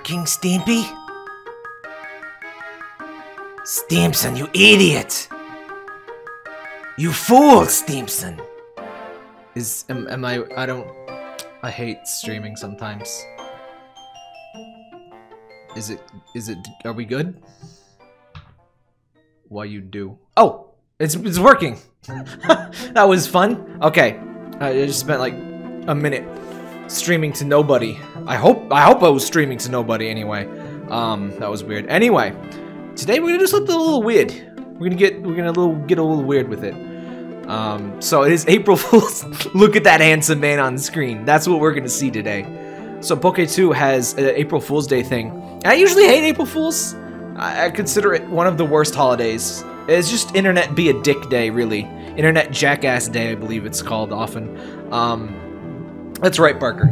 King Stimpy? Stimpson, you idiot! You fool, Stimpson! Is am, am I? I don't. I hate streaming sometimes. Is it? Is it? Are we good? Why you do? Oh, it's it's working. that was fun. Okay, I just spent like a minute streaming to nobody. I hope I hope I was streaming to nobody anyway. Um, that was weird. Anyway, today we're gonna do something a little weird. We're gonna get we're gonna little get a little weird with it. Um, so it is April Fool's. Look at that handsome man on the screen. That's what we're gonna see today. So Poke 2 has an April Fool's Day thing. I usually hate April Fools. I, I consider it one of the worst holidays. It's just Internet be a dick day, really. Internet jackass day, I believe it's called often. Um, that's right, Parker.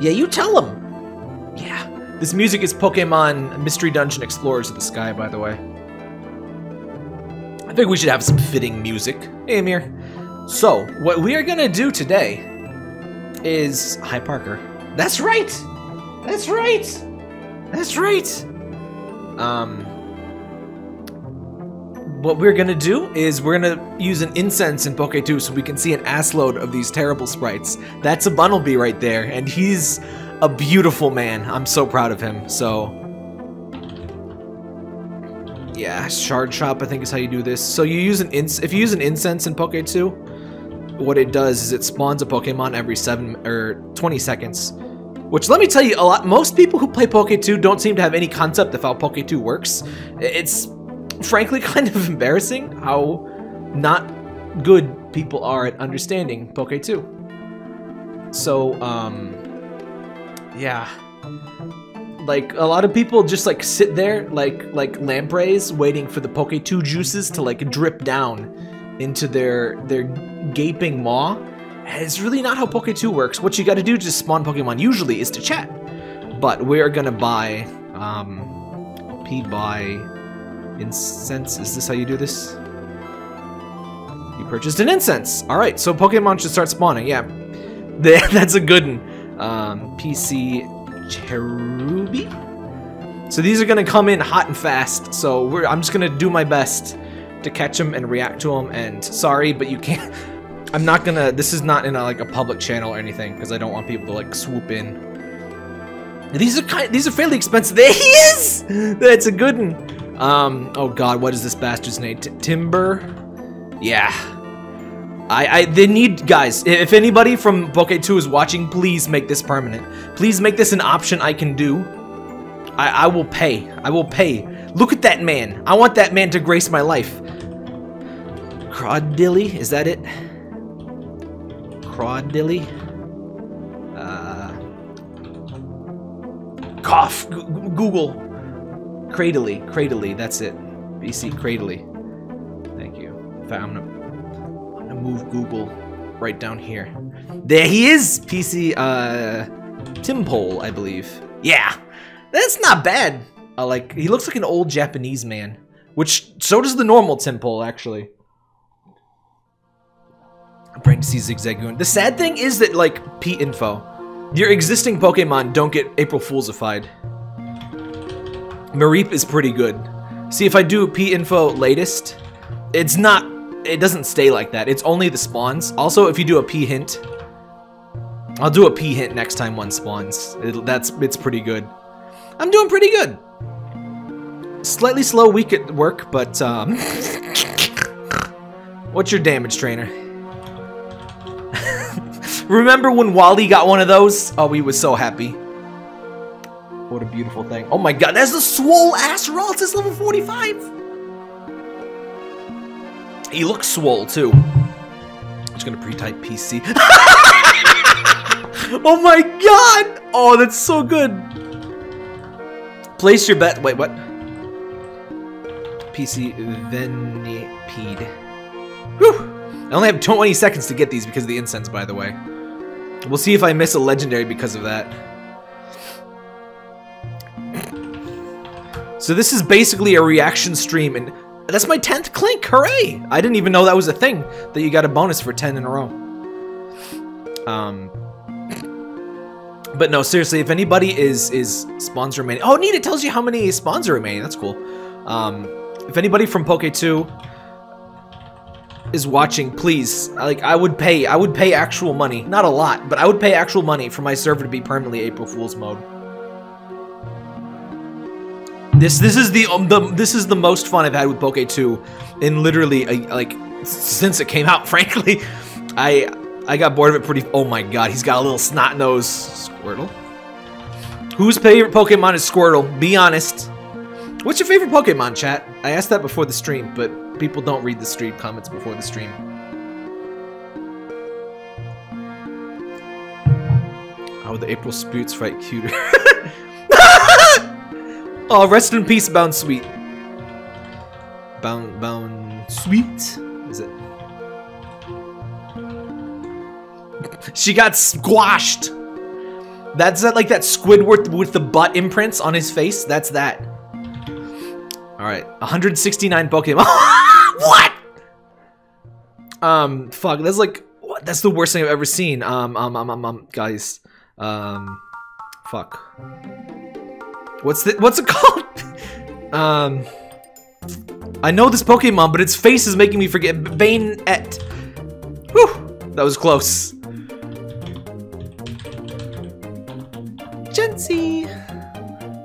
Yeah, you tell him. Yeah. This music is Pokemon Mystery Dungeon Explorers of the Sky, by the way. I think we should have some fitting music. Hey, Amir. So, what we are gonna do today is... Hi, Parker. That's right! That's right! That's right! Um... What we're gonna do is we're gonna use an incense in Poke 2 so we can see an assload of these terrible sprites. That's a Bunnelby right there, and he's a beautiful man. I'm so proud of him, so... Yeah, shard Shop I think is how you do this. So you use an ins if you use an incense in Poke 2, what it does is it spawns a Pokemon every 7 or 20 seconds. Which let me tell you, a lot most people who play Poke 2 don't seem to have any concept of how Poke 2 works. It's frankly kind of embarrassing how not good people are at understanding Poke 2. So, um yeah. Like a lot of people just like sit there like like lampreys waiting for the poke 2 juices to like drip down into their their gaping maw. And it's really not how poke 2 works. What you got to do to spawn pokemon usually is to chat. But we're gonna buy um p buy incense is this how you do this you purchased an incense all right so pokemon should start spawning yeah that's a good one um pc Cherubi? So these are gonna come in hot and fast, so I'm just gonna do my best to catch them and react to them, and sorry, but you can't... I'm not gonna... This is not in a, like a public channel or anything, because I don't want people to like swoop in. These are kind. These are fairly expensive. There he is. That's a good one. Um. Oh God, what is this bastard's name? T Timburr. Yeah. I, I, they need, guys, if anybody from Poke 2 is watching, please make this permanent. Please make this an option I can do. I, I will pay. I will pay. Look at that man. I want that man to grace my life. Crawdilly, is that it? Crawdilly? Uh, cough. G Google. Cradily. Cradily, that's it. BC Cradily. Thank you. in fact i'm gonna move Google right down here. There he is! PC, uh, Tympole, I believe. Yeah, that's not bad. Uh, like, he looks like an old Japanese man. Which, so does the normal Tympole, actually. I'm praying to see Zigzagoon. The sad thing is that, like, P-Info. Your existing Pokemon don't get April Foolsified. Mareep is pretty good. See, if I do P-Info latest, it's not it doesn't stay like that. It's only the spawns. Also, if you do a P hint, I'll do a P hint next time one spawns. It, that's it's pretty good. I'm doing pretty good. Slightly slow week at work, but um, what's your damage trainer? Remember when Wally got one of those? Oh, we was so happy. What a beautiful thing. Oh my god, that's a swole ass roll. It's level 45. He looks swole too. I'm just gonna pre-type PC. oh my god! Oh, that's so good. Place your bet. Wait, what? PC Venipede. Whew! I only have 20 seconds to get these because of the incense, by the way. We'll see if I miss a legendary because of that. So this is basically a reaction stream, and that's my 10th clink, Hooray! I didn't even know that was a thing, that you got a bonus for 10 in a row. Um, But no, seriously, if anybody is is spawns remaining, oh neat, it tells you how many spawns are remaining. That's cool. Um, if anybody from Poke Two is watching, please, like I would pay, I would pay actual money, not a lot, but I would pay actual money for my server to be permanently April Fool's mode. This this is the um, the this is the most fun I've had with Poke Two, in literally a, like since it came out. Frankly, I I got bored of it pretty. Oh my god, he's got a little snot nose Squirtle. Whose favorite Pokemon is Squirtle? Be honest. What's your favorite Pokemon, chat? I asked that before the stream, but people don't read the stream comments before the stream. Oh, the April Spoots fight cuter. oh, rest in peace, Bounsweet. Bound, Bounsweet? Is it? She got squashed. That's that, like that Squidward with the butt imprints on his face. That's that. All right, 169 Pokemon. what? Um, fuck. That's like what? That's the worst thing I've ever seen. Um, um, um, um, um guys. Um, fuck. What's the what's it called? um, I know this Pokemon, but its face is making me forget. Bayonet. Whew, that was close. Chansey.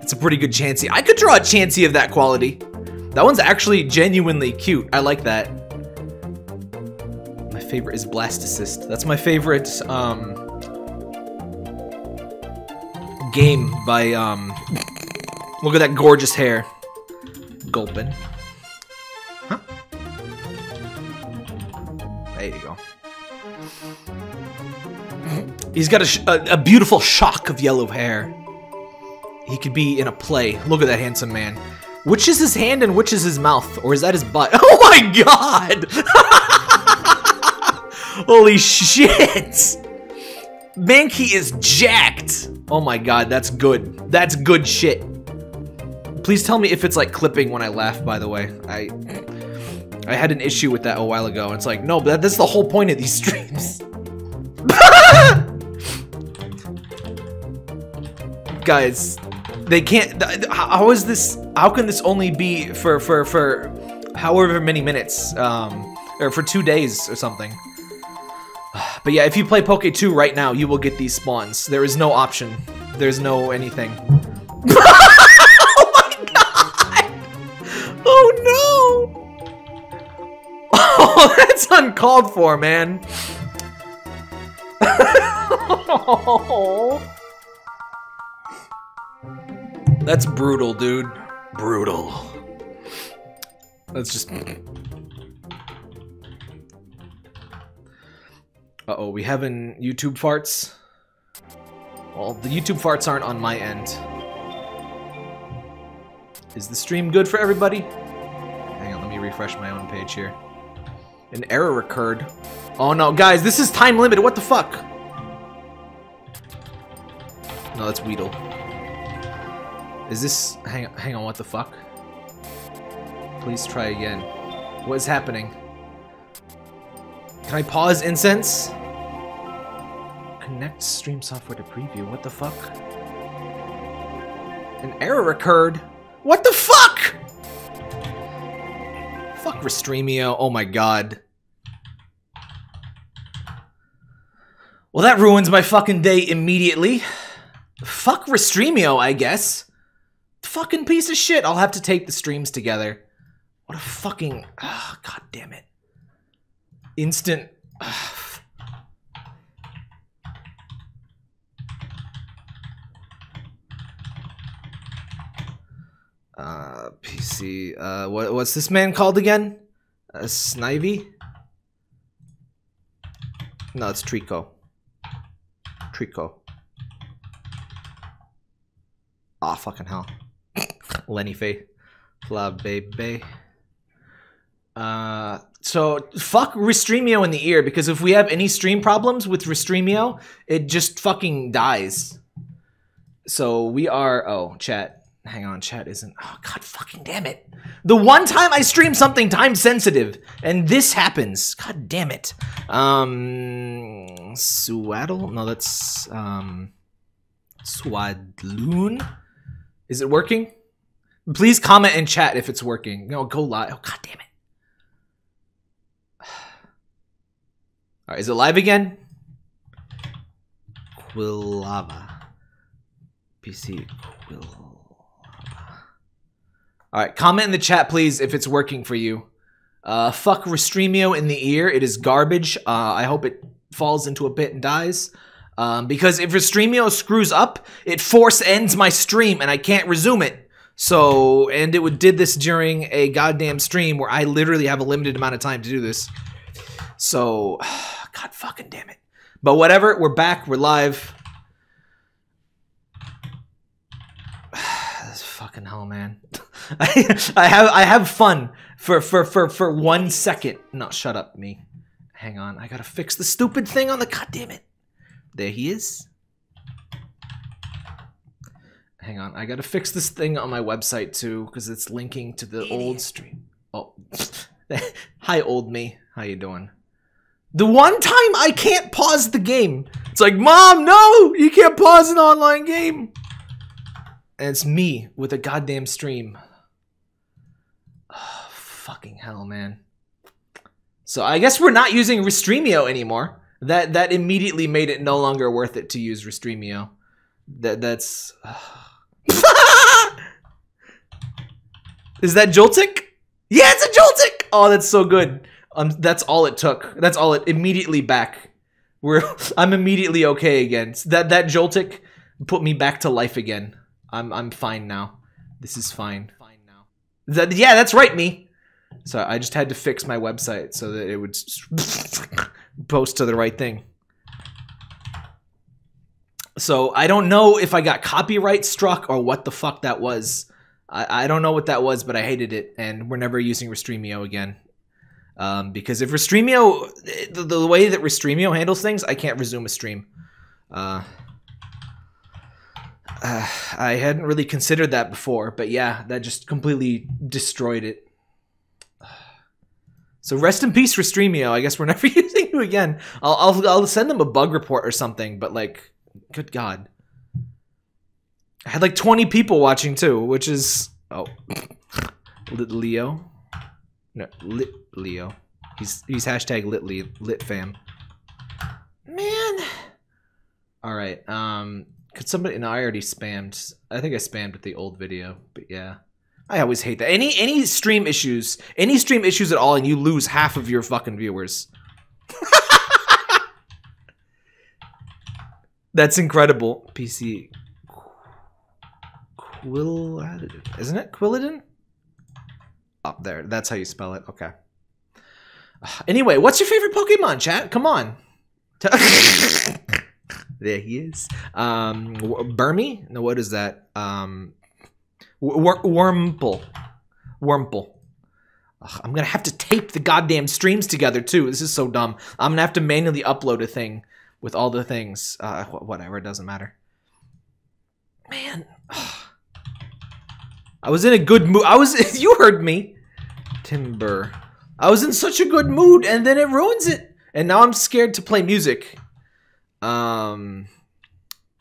It's a pretty good Chansey. I could draw a Chansey of that quality. That one's actually genuinely cute. I like that. My favorite is Blastocyst. That's my favorite um, game by, um, look at that gorgeous hair. Gulpin. Huh? There you go. He's got a, a, a, beautiful shock of yellow hair. He could be in a play. Look at that handsome man. Which is his hand and which is his mouth? Or is that his butt? Oh my god! Holy shit! Mankey is jacked! Oh my god, that's good. That's good shit. Please tell me if it's like clipping when I laugh, by the way. I I had an issue with that a while ago. It's like, no, but that's the whole point of these streams. guys, they can't. How is this? How can this only be for for for however many minutes, um, or for two days or something? But yeah, if you play Poke 2 right now, you will get these spawns. There is no option. There's no anything. Oh, that's uncalled for, man. That's brutal, dude. Brutal. That's just... Uh-oh, we having YouTube farts? Well, the YouTube farts aren't on my end. Is the stream good for everybody? Hang on, let me refresh my own page here. An error occurred. Oh no, guys, this is time limited. What the fuck? No, that's Weedle. Is this... Hang, hang on, what the fuck? Please try again. What is happening? Can I pause incense? Connect stream software to preview. What the fuck? An error occurred. What the fuck? Fuck Restreamio. Oh my god. Well, that ruins my fucking day immediately. Fuck Restreamio, I guess fucking piece of shit. I'll have to take the streams together. What a fucking... Oh, God damn it. Instant... Uh, PC. Uh, what, what's this man called again? Uh, Snivy? No, it's Treecko. Treecko. Ah, oh, fucking hell. Lenny Faye. Flabébé. Uh, so fuck Restreamio in the ear because if we have any stream problems with Restreamio, it just fucking dies. So we are. Oh, chat. Hang on, chat isn't. Oh god, fucking damn it! The one time I stream something time sensitive, and this happens. God damn it. Um, Swaddle. No, that's um. Swadloon. Is it working? Please comment in chat if it's working. No, go live. Oh, god damn it. All right, is it live again? Quillava. PC Quillava. All right, comment in the chat, please, if it's working for you. Uh, fuck Restreamio in the ear. It is garbage. Uh, I hope it falls into a pit and dies. Um, because if Restreamio screws up, it force ends my stream and I can't resume it. So, and it would did this during a goddamn stream where I literally have a limited amount of time to do this. So, god fucking damn it. But whatever, we're back, we're live. this fucking hell, man. I, I have I have fun for for for for one second. No, shut up, me. Hang on, I gotta fix the stupid thing on the goddamn it. There he is. Hang on, I gotta fix this thing on my website too, because it's linking to the Idiot. old stream. Oh, hi, old me. How you doing? The one time I can't pause the game, it's like, Mom, no, you can't pause an online game. And it's me with a goddamn stream. Fucking hell, man. So I guess we're not using Restreamio anymore. That that immediately made it no longer worth it to use Restreamio. That that's. Is that Joltik? Yeah, it's a Joltik. Oh, that's so good. Um, that's all it took. That's all it immediately back. We're I'm immediately okay again. That that Joltik put me back to life again. I'm I'm fine now. This is fine. Fine now. That yeah, that's right, me. So I just had to fix my website so that it would post to the right thing. So I don't know if I got copyright struck or what the fuck that was. I, I don't know what that was, but I hated it, and we're never using Restreamio again. Um, because if Restreamio, the, the, way that Restreamio handles things, I can't resume a stream. Uh, uh, I hadn't really considered that before, but yeah, that just completely destroyed it. So rest in peace, Restreamio. I guess we're never using you again. I'll, I'll, I'll send them a bug report or something, but like, good God. I had like 20 people watching too, which is, oh, Leo. No, lit Leo. He's he's hashtag lit lit fam. Man. All right. Um. Could somebody? No, I already spammed. I think I spammed with the old video, but yeah. I always hate that. Any any stream issues, any stream issues at all, and you lose half of your fucking viewers. That's incredible. PC Quill isn't it? Quilladin? Up oh, there. That's how you spell it. Okay. Anyway, what's your favorite Pokemon, chat? Come on. there he is. Um, Burmy? No, what is that? Um, Wurmple. Wurmple. Ugh, I'm gonna have to tape the goddamn streams together too. This is so dumb. I'm gonna have to manually upload a thing with all the things. Uh, whatever, it doesn't matter. Man, ugh. I was in a good mood. I was. you heard me. Timburr. I was in such a good mood, and then it ruins it. And now I'm scared to play music. Um,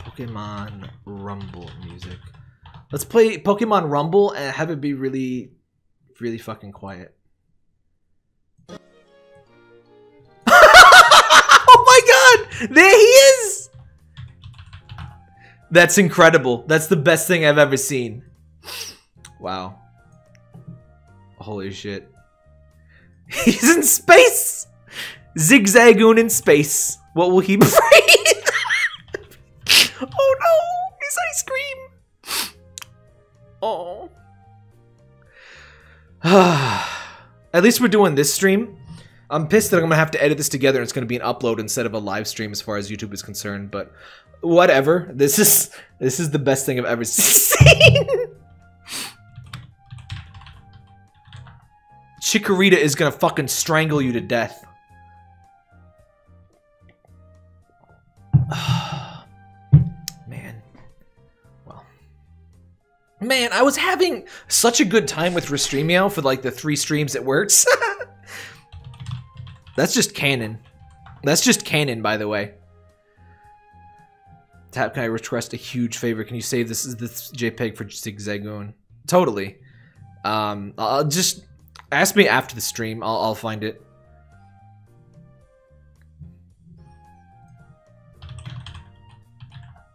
Pokemon Rumble music. Let's play Pokemon Rumble and have it be really, really fucking quiet. oh my god! There he is! That's incredible. That's the best thing I've ever seen. Wow. Holy shit. He's in space! Zigzagoon in space. What will he breathe? Oh. At least we're doing this stream. I'm pissed that I'm gonna have to edit this together and it's gonna be an upload instead of a live stream as far as YouTube is concerned, but whatever. This is this is the best thing I've ever seen. Chikorita is gonna fucking strangle you to death. Man, I was having such a good time with Restreamio for like the three streams it works. That's just canon. That's just canon, by the way. Tap, can I request a huge favor? Can you save this this JPEG for Zigzagoon? Totally. Um, I'll just ask me after the stream. I'll, I'll find it.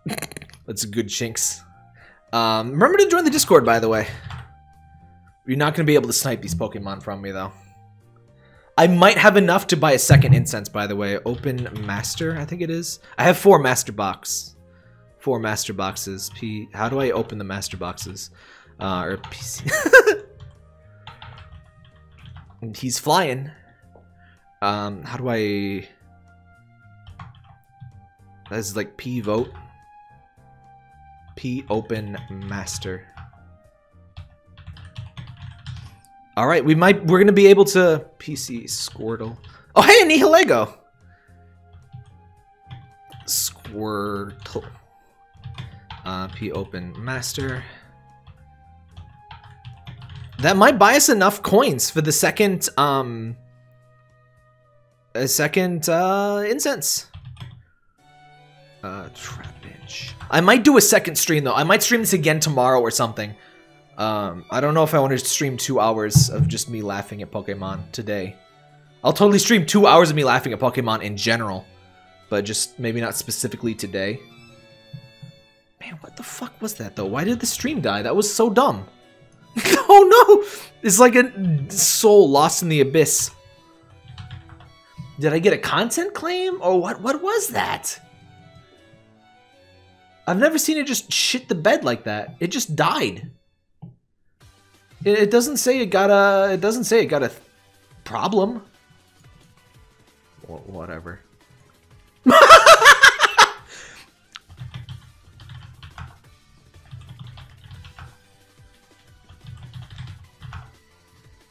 That's a good chinks. Um, remember to join the Discord, by the way. You're not going to be able to snipe these Pokemon from me, though. I might have enough to buy a second incense, by the way. Open master, I think it is. I have four master box. Four master boxes. P. How do I open the master boxes? Uh, or PC. He's flying. Um, how do I... That's like P vote. P open master. All right, we might we're gonna be able to PC Squirtle. Oh hey, Nihilego. Squirtle. Uh, P open master. That might buy us enough coins for the second um a second uh incense. Uh I might do a second stream though. I might stream this again tomorrow or something. Um, I don't know if I want to stream two hours of just me laughing at Pokemon today. I'll totally stream two hours of me laughing at Pokemon in general, but just maybe not specifically today. Man, what the fuck was that though? Why did the stream die? That was so dumb. oh no! It's like a soul lost in the abyss. Did I get a content claim? Or what, what was that? I've never seen it just shit the bed like that. It just died. It, doesn't say it got a. It doesn't say it got a problem. Wh whatever.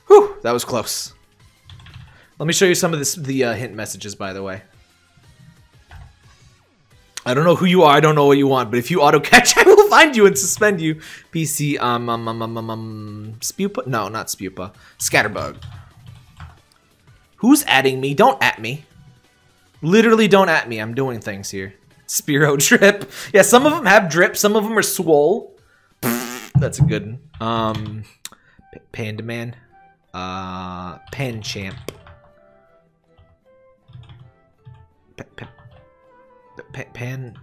Whew, that was close. Let me show you some of this, the uh, hint messages, by the way. I don't know who you are. I don't know what you want. But if you auto catch, I will find you and suspend you. PC, um, um, um, um, um, um Spewpa? No, not Spewpa. Scatterbug. Who's adding me? Don't at me. Literally don't at me. I'm doing things here. Spearow drip. Yeah, some of them have drip. Some of them are swole. That's a good one. Um, Panda Man. Uh, Pan Champ. P Pan... Pan...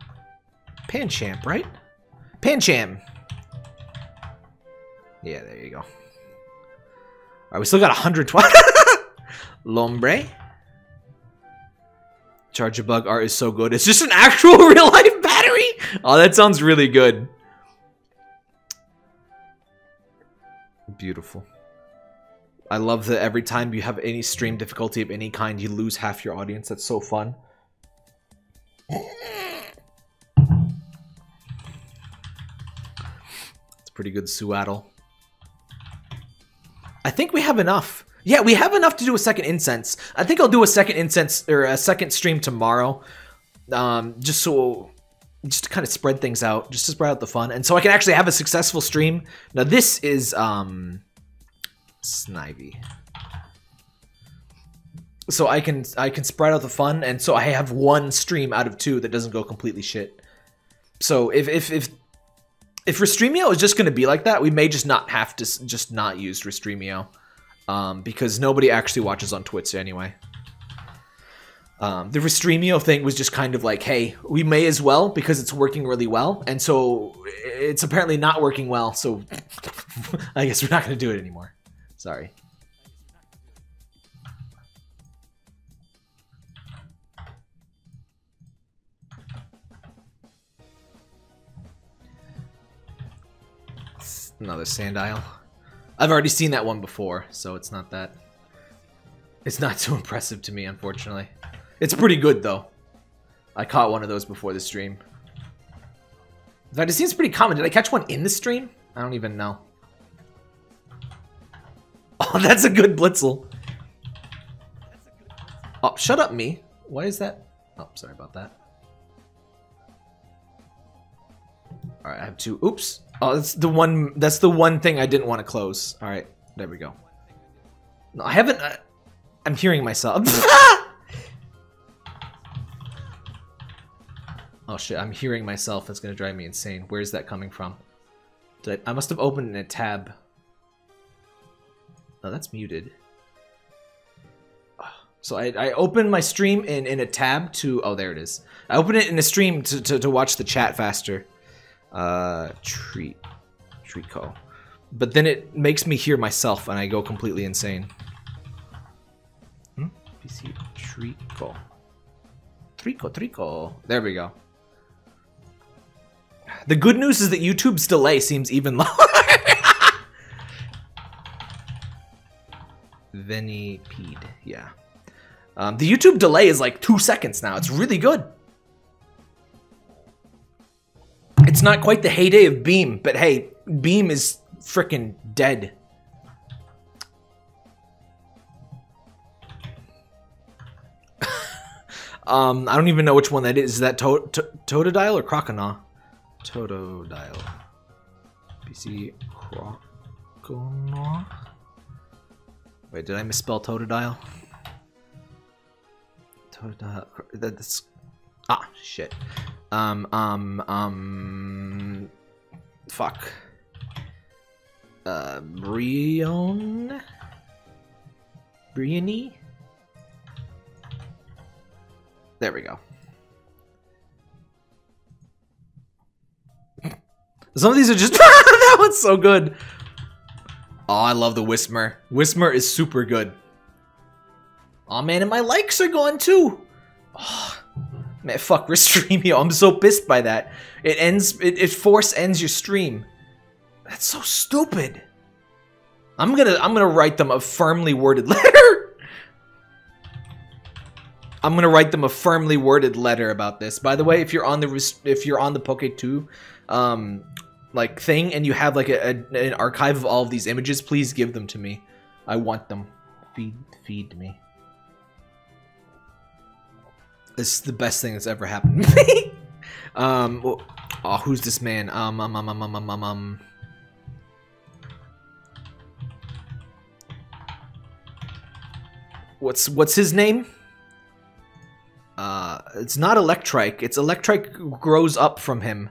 Pancham, right? Pancham! Yeah, there you go. Alright, we still got 120. Lombre. Charjabug art is so good. It's just an actual real-life battery? Oh, that sounds really good. Beautiful. I love that every time you have any stream difficulty of any kind, you lose half your audience. That's so fun. It's pretty good Sewaddle. I think we have enough. Yeah, we have enough to do a second incense. I think I'll do a second incense or a second stream tomorrow. Um, just so just to kind of spread things out, just to spread out the fun, and so I can actually have a successful stream. Now this is um Snivy so I can I can spread out the fun, and so I have one stream out of two that doesn't go completely shit. So if if if if Restreamio is just going to be like that, we may just not have to just not use Restreamio, um, because nobody actually watches on Twitch anyway. Um, the Restreamio thing was just kind of like, hey, we may as well because it's working really well, and so it's apparently not working well. So I guess we're not going to do it anymore. Sorry. Another Sandile. I've already seen that one before, so it's not that... It's not so impressive to me, unfortunately. It's pretty good, though. I caught one of those before the stream. In fact, it seems pretty common. Did I catch one in the stream? I don't even know. Oh, that's a good Blitzle. Oh, shut up, me. Why is that? Oh, sorry about that. Alright, I have two. Oops. Oh, that's the one. That's the one thing I didn't want to close. All right, there we go. No, I haven't. Uh, I'm hearing myself. Oh shit, I'm hearing myself. That's gonna drive me insane. Where's that coming from? Did I, I must have opened in a tab. Oh, that's muted. So I, I opened my stream in, in a tab to... Oh, there it is. I opened it in a stream to, to, to watch the chat faster. Uh, treat. Call. But then it makes me hear myself and I go completely insane. PC Treecko. Treecko, Treecko. There we go. The good news is that YouTube's delay seems even lower. Venipede, yeah. Um, the YouTube delay is like two seconds now. It's really good. It's not quite the heyday of Beam, but hey, Beam is freaking dead. um, I don't even know which one that is. Is that to to Totodile or Croconaw? Totodile. PC Croconaw. Wait, did I misspell Totodile? Totodile. That's ah shit. Um um um. Fuck. Uh, Brionne. Briony. There we go. Some of these are just that one's so good. Oh, I love the Whismur. Whismur is super good. Oh man, and my likes are gone too. Oh, man, fuck Restreamio. I'm so pissed by that. It ends. It, it force ends your stream. That's so stupid. I'm gonna. I'm gonna write them a firmly worded letter. I'm gonna write them a firmly worded letter about this. By the way, if you're on the if you're on the Poke 2 um, like thing and you have like a, a, an archive of all of these images, please give them to me. I want them. Feed feed me. This is the best thing that's ever happened to me. um, oh, who's this man? Um, um, um, um, um, um, um. What's what's his name? Uh, it's not Electrike. It's Electrike grows up from him.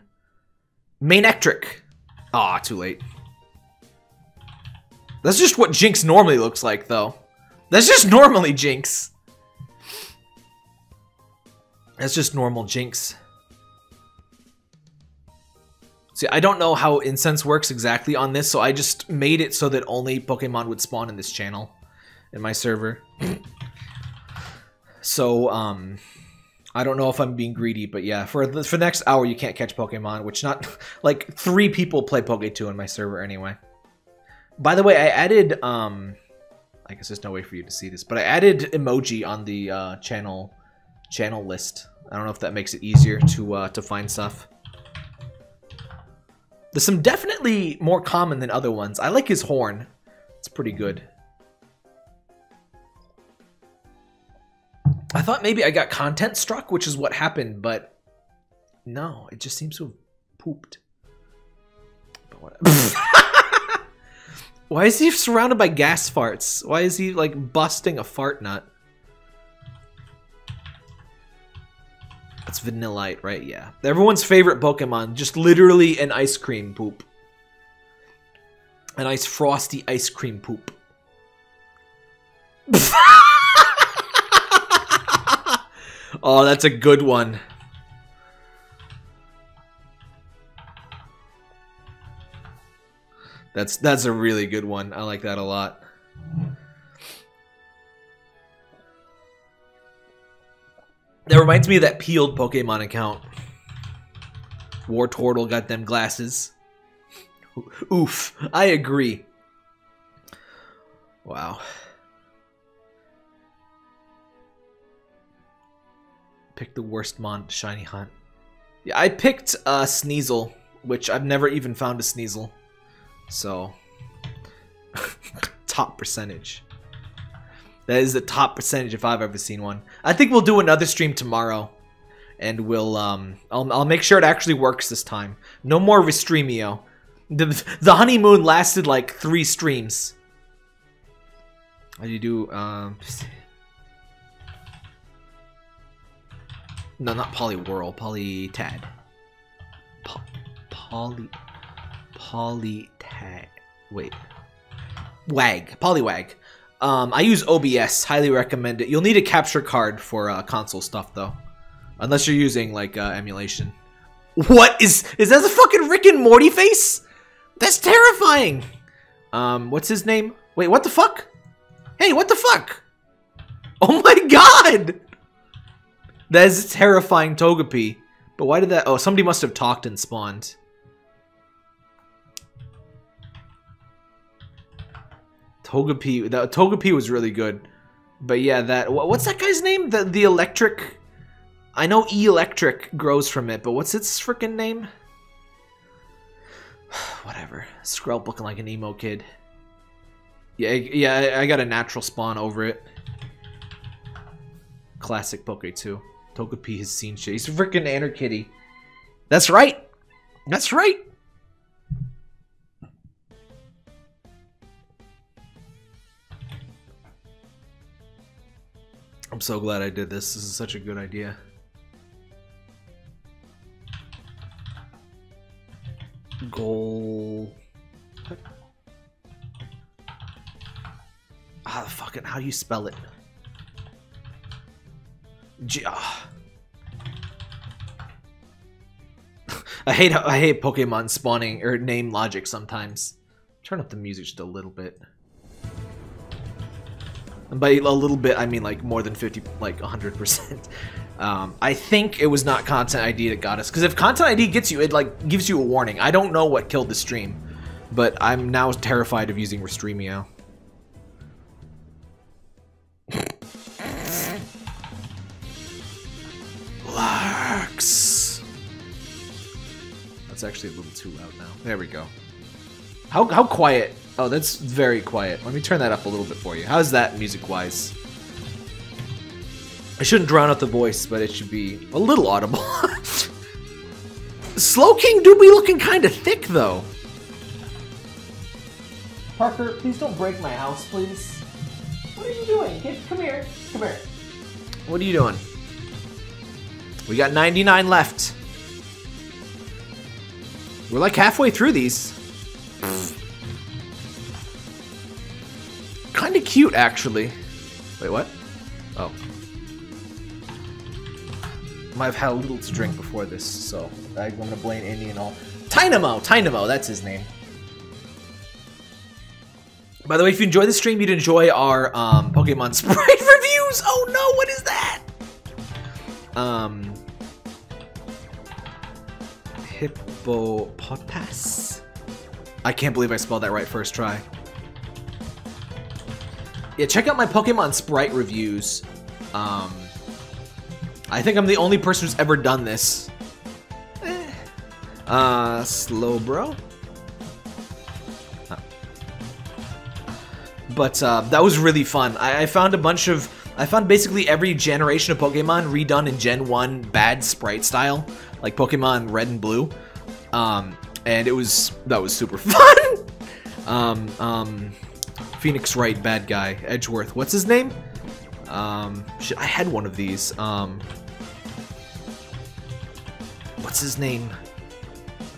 Manectric. Ah, too late. That's just what Jynx normally looks like, though. That's just normally Jynx. That's just normal Jynx. See, I don't know how incense works exactly on this, so I just made it so that only Pokemon would spawn in this channel in my server. so, um, I don't know if I'm being greedy, but yeah, for the, for the next hour you can't catch Pokemon, which not like three people play Poke 2 in my server anyway. By the way, I added um, I guess there's no way for you to see this, but I added emoji on the uh, channel channel list. I don't know if that makes it easier to uh, to find stuff. There's some definitely more common than other ones. I like his horn. It's pretty good. I thought maybe I got content struck, which is what happened, but no, it just seems to have pooped. Why is he surrounded by gas farts? Why is he like busting a fart nut? That's Vanillite, right? Yeah. Everyone's favorite Pokemon. Just literally an ice cream poop. A nice frosty ice cream poop. oh, that's a good one. That's that's a really good one. I like that a lot. That reminds me of that peeled Pokemon account. War Wartortle got them glasses. Oof, I agree. Wow. Pick the worst mon shiny hunt. Yeah, I picked uh, Sneasel, which I've never even found a Sneasel. So, top percentage. That is the top percentage if I've ever seen one. I think we'll do another stream tomorrow. And we'll, um, I'll, I'll make sure it actually works this time. No more Restreamio. The, the honeymoon lasted like three streams. How do you do, um... No, not Poliwhirl. Polytad. Po poly... Polytad. Wait. Wag. Poliwag. Um, I use OBS. Highly recommend it. You'll need a capture card for uh, console stuff, though. Unless you're using, like, uh, emulation. What is... Is that a fucking Rick and Morty face? That's terrifying! Um, what's his name? Wait, what the fuck? Hey, what the fuck? Oh my god! That is terrifying Togepi. But why did that... Oh, somebody must have talked and spawned. Togepi... That, Togepi was really good. But yeah, that... What's that guy's name? The, the electric... I know E-Electric grows from it, but what's its freaking name? Whatever. Skrelp looking like an emo kid. Yeah, yeah, I got a natural spawn over it. Classic Poke 2. Togepi has seen shit. He's freaking Anarkitty. That's right! That's right! I'm so glad I did this. This is such a good idea. Goal. Ah, fucking, how do you spell it? G ah. I hate I hate Pokemon spawning or name logic sometimes. Turn up the music just a little bit. And by a little bit, I mean like more than 50, like 100%. Um, I think it was not Content ID that got us. Because if Content ID gets you, it like gives you a warning. I don't know what killed the stream. But I'm now terrified of using Restreamio. Relax. That's actually a little too loud now. There we go. How, how quiet? Oh, that's very quiet. Let me turn that up a little bit for you. How's that music-wise? I shouldn't drown out the voice, but it should be a little audible. Slowking do be looking kind of thick, though. Parker, please don't break my house, please. What are you doing? Kid, come here. Come here. What are you doing? We got 99 left. We're like halfway through these. Kind of cute, actually. Wait, what? Oh. Might have had a little to drink before this, so I'm gonna blame Andy and all. Tynamo! Tynamo, that's his name. By the way, if you enjoy the stream, you'd enjoy our um, Pokemon Sprite reviews! Oh no, what is that? Um... Hippopotas? I can't believe I spelled that right first try. Yeah, check out my Pokemon Sprite reviews. Um, I think I'm the only person who's ever done this. Eh. Uh, Slowbro? But uh, that was really fun. I, I found a bunch of... I found basically every generation of Pokemon redone in Gen 1 bad sprite style, like Pokemon Red and Blue. Um, and it was... that was super fun! um, um, Phoenix Wright, bad guy. Edgeworth, what's his name? Um, shit, I had one of these. Um, what's his name?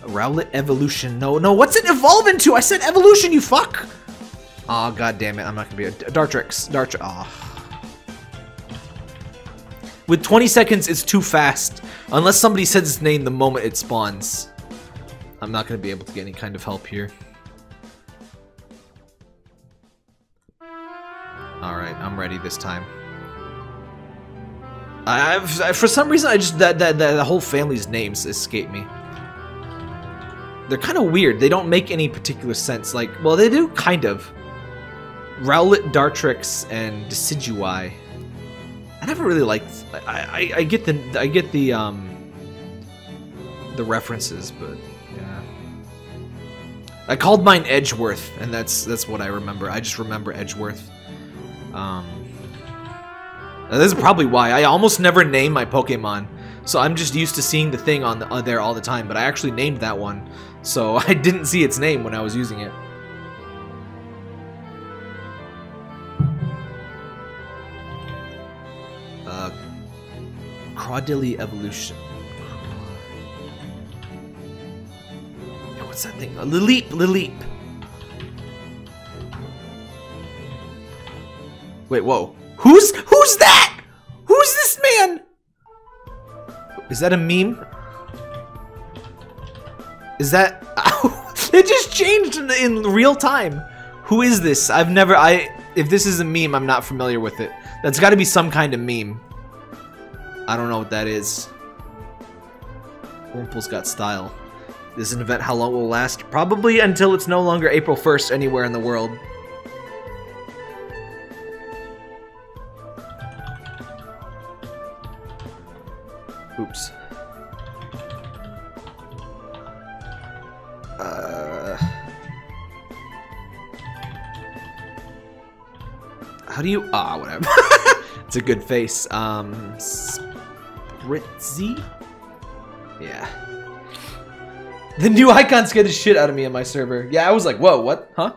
Rowlet Evolution. No, no, what's it evolve into? I said evolution, you fuck! Aw, oh, god damn it, I'm not gonna be a Dartrix. Dartrix. Aw. With 20 seconds, it's too fast. Unless somebody says its name the moment it spawns. I'm not gonna be able to get any kind of help here. This time. I've, I, for some reason, I just that, that that the whole family's names escape me. They're kind of weird. They don't make any particular sense. Like, well, they do kind of. Rowlet, Dartrix, and Decidueye. I never really liked. I, I I get the I get the um the references, but yeah. I called mine Edgeworth, and that's that's what I remember. I just remember Edgeworth. Um, this is probably why. I almost never name my Pokemon. So I'm just used to seeing the thing on the, uh, there all the time, but I actually named that one. So I didn't see its name when I was using it. Uh, Crawdilly evolution. What's that thing? A Lileep, Lileep. Wait, whoa. Who's who's that? Who's this man? Is that a meme? Is that it just changed in, in real time? Who is this? I've never I if this is a meme, I'm not familiar with it. That's got to be some kind of meme. I don't know what that is. Wurmple's got style. This is an event, how long will last? Probably until it's no longer April 1st anywhere in the world. Oops. Uh... How do you... Ah, whatever. it's a good face. Um... Spritzee? Yeah. The new icon scared the shit out of me on my server. Yeah, I was like, whoa, what? Huh?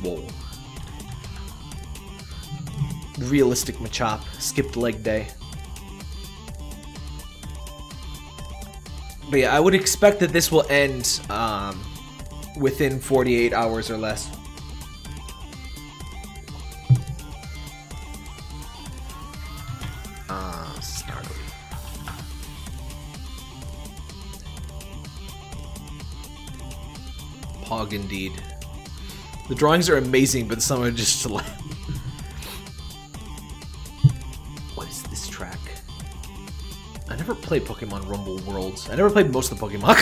Swole. Realistic Machop. Skipped leg day. But yeah, I would expect that this will end um, within 48 hours or less. Ah, Snarly. Pog indeed. The drawings are amazing, but some are just like what is this track? I never played Pokemon Rumble Worlds. I never played most of the Pokemon.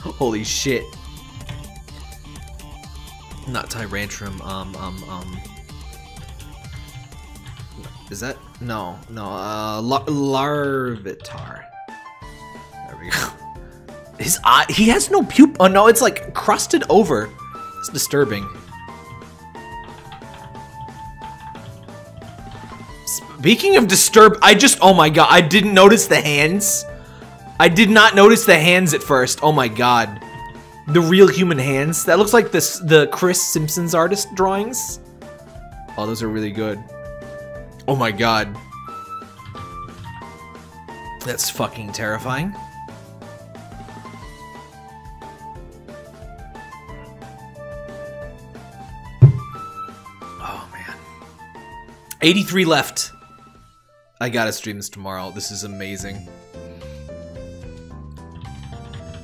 Holy shit. Not Tyrantrum, um, um, um. Is that? No, no, uh, Lar Larvitar. There we go. His eye, he has no pupil. Oh no, it's like crusted over. It's disturbing. Speaking of disturb, I just, oh my god, I didn't notice the hands. I did not notice the hands at first. Oh my god. The real human hands. That looks like this the Chris Simpsons artist drawings. Oh, those are really good. Oh my god. That's fucking terrifying. 83 left. I gotta stream this tomorrow. This is amazing.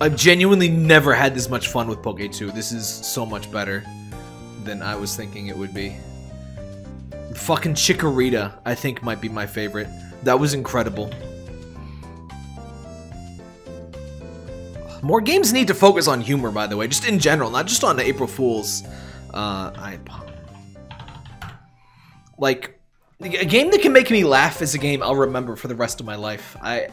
I've genuinely never had this much fun with Poke 2. This is so much better than I was thinking it would be. Fucking Chikorita, I think, might be my favorite. That was incredible. More games need to focus on humor, by the way, just in general, not just on April Fools. Uh, I... Like, a game that can make me laugh is a game I'll remember for the rest of my life. I...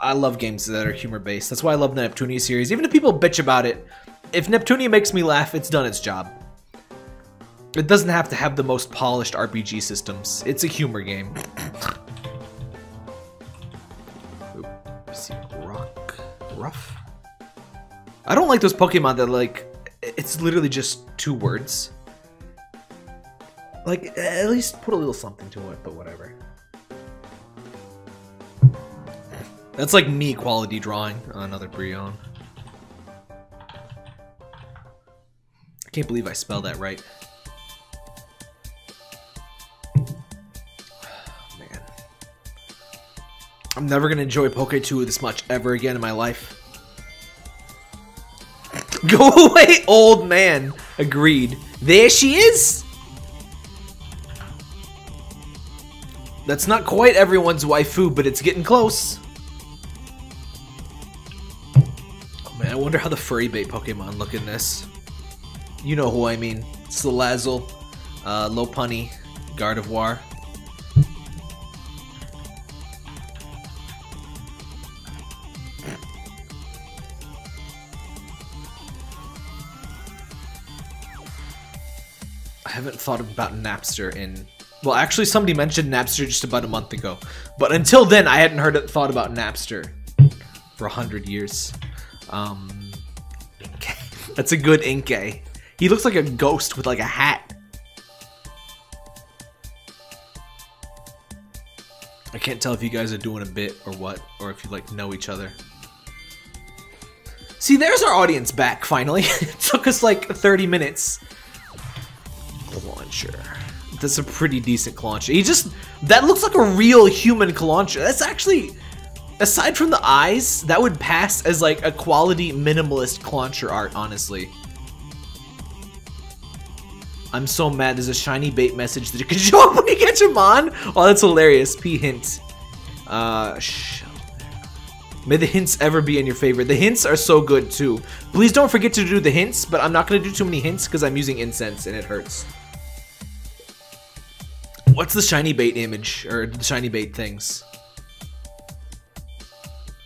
I love games that are humor based. That's why I love the Neptunia series. Even if people bitch about it, if Neptunia makes me laugh, it's done its job. It doesn't have to have the most polished RPG systems. It's a humor game. Rock rough. I don't like those Pokemon that like it's literally just two words. Like at least put a little something to it, but whatever. That's like me quality drawing on another Brionne. I can't believe I spelled that right. Oh, man. I'm never gonna enjoy Poke 2 this much ever again in my life. Go away, old man. Agreed. There she is! That's not quite everyone's waifu, but it's getting close. Oh Man, I wonder how the furry bait Pokemon look in this. You know who I mean. Salazzle, uh, Lopunny, Gardevoir. I haven't thought about Napster in... Well, actually, somebody mentioned Napster just about a month ago. But until then, I hadn't heard thought about Napster for a hundred years. Um, That's a good Inkay. He looks like a ghost with like a hat. I can't tell if you guys are doing a bit or what, or if you like know each other. See, there's our audience back finally. it took us like 30 minutes. Clauncher. That's a pretty decent Clauncher. He just that looks like a real human Clauncher. That's actually aside from the eyes, that would pass as like a quality minimalist Clauncher art, honestly. I'm so mad there's a shiny bait message that you can show up when you catch him on. Oh, that's hilarious. P hint. Uh, May the hints ever be in your favor. The hints are so good too. Please don't forget to do the hints, but I'm not going to do too many hints because I'm using incense and it hurts. What's the shiny bait image? Or the shiny bait things?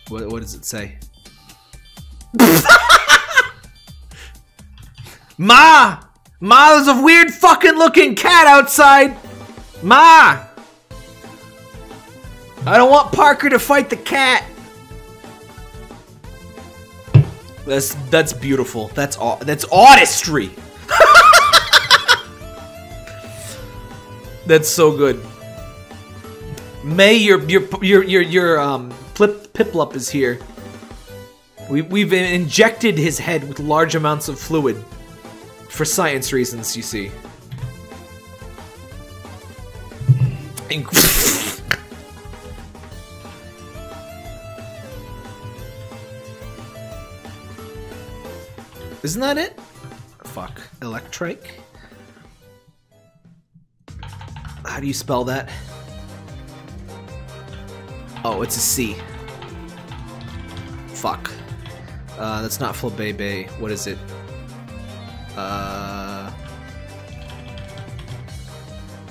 What, what does it say? Ma! Ma, there's a weird fucking looking cat outside! Ma! I don't want Parker to fight the cat! That's that's beautiful. That's. That's artistry. that's so good. May your your your your your um Flip Piplup is here. We we've injected his head with large amounts of fluid for science reasons. You see. Isn't that it? Fuck. Electric? How do you spell that? Oh, it's a C. Fuck. Uh, that's not Flabébé. What is it? Uh...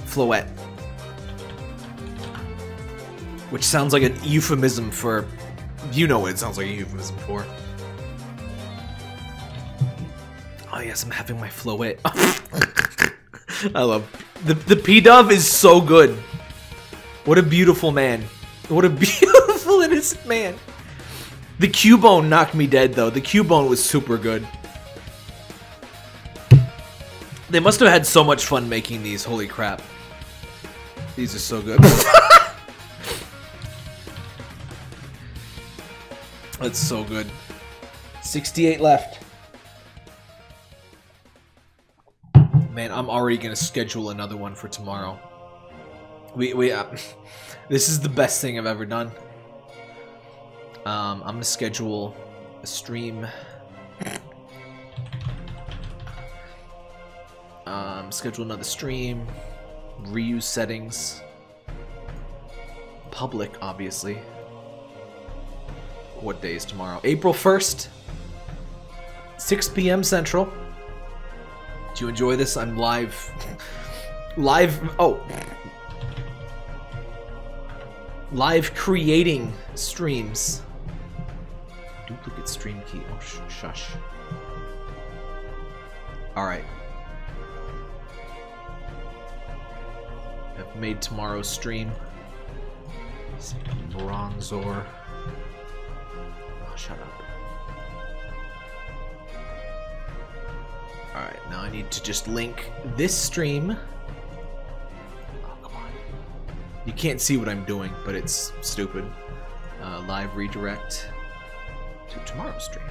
Floette. Which sounds like an euphemism for... You know what it sounds like a euphemism for. Oh yes, I'm having my Floette. I love... The, the Pidove is so good. What a beautiful man. What a beautiful innocent man. The Cubone knocked me dead though. The Cubone was super good. They must have had so much fun making these. Holy crap. These are so good. That's so good. 68 left. Man, I'm already gonna schedule another one for tomorrow. We we uh, this is the best thing I've ever done. Um, I'm gonna schedule a stream. Um, schedule another stream. Reuse settings. Public, obviously. What day is tomorrow? April 1st. 6 p.m. Central. Do you enjoy this? I'm live. live. Oh. Live creating streams. Duplicate stream key. Oh, sh shush. Alright. I've made tomorrow's stream. Bronzor. Oh, shut up. Alright, now I need to just link this stream. Oh, come on. You can't see what I'm doing, but it's stupid. Uh, live redirect to tomorrow's stream.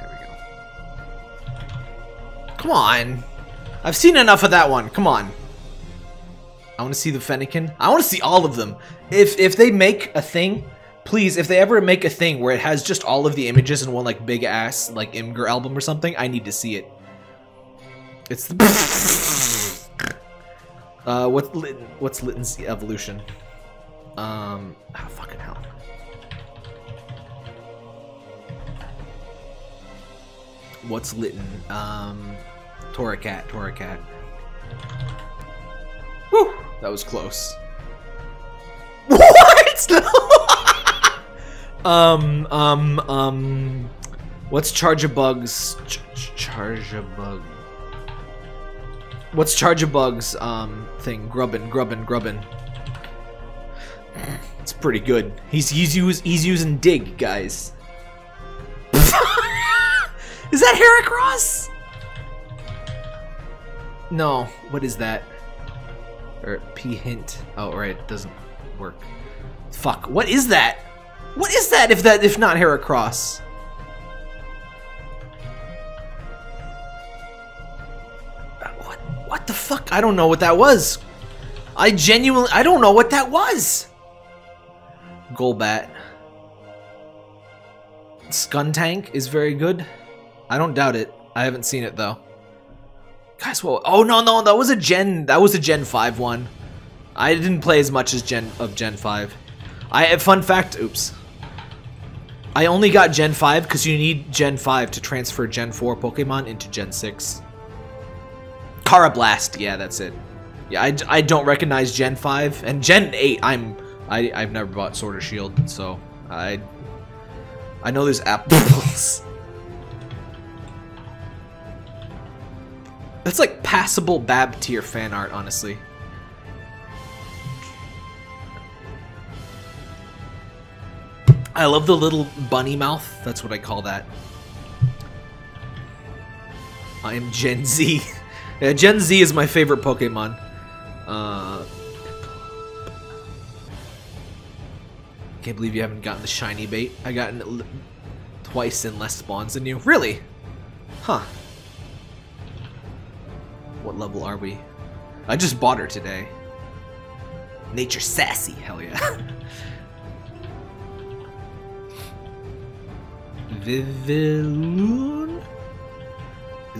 There we go. Come on! I've seen enough of that one. Come on. I want to see the Fennekin. I want to see all of them. If if they make a thing, please, if they ever make a thing where it has just all of the images in one like big ass like Imgur album or something, I need to see it. It's the uh, what's Litten, what's Litten's evolution? Um, oh, fucking hell. What's Litten? Um, Torracat, Torracat. Woo! That was close. What? um, um, um, what's Charjabug's? Ch Charjabug. What's Charjabug's um thing? Grubbin, grubbin, grubbin. It's pretty good. He's he's use he's using dig, guys. Is that Heracross? No. What is that? Or P hint. Oh, right. It doesn't work. Fuck. What is that? What is that if that if not Heracross? I don't know what that was. I genuinely I don't know what that was. Golbat. Skuntank is very good. I don't doubt it. I haven't seen it though. Guys, well, oh no, no, that was a Gen, that was a Gen 5 one. I didn't play as much as Gen of Gen 5. I fun fact, oops. I only got Gen 5 because you need Gen 5 to transfer Gen 4 Pokemon into Gen 6. Karrablast, yeah, that's it. Yeah, I, I don't recognize Gen 5 and Gen 8. I'm I I've never bought Sword or Shield, so I I know there's apples. That's like passable Bab tier fan art, honestly. I love the little bunny mouth. That's what I call that. I am Gen Z. yeah, Gen Z is my favorite Pokemon. Uh, can't believe you haven't gotten the shiny bait. I got it twice in less spawns than you. Really? Huh. What level are we? I just bought her today. Nature sassy, hell yeah. Viviloon?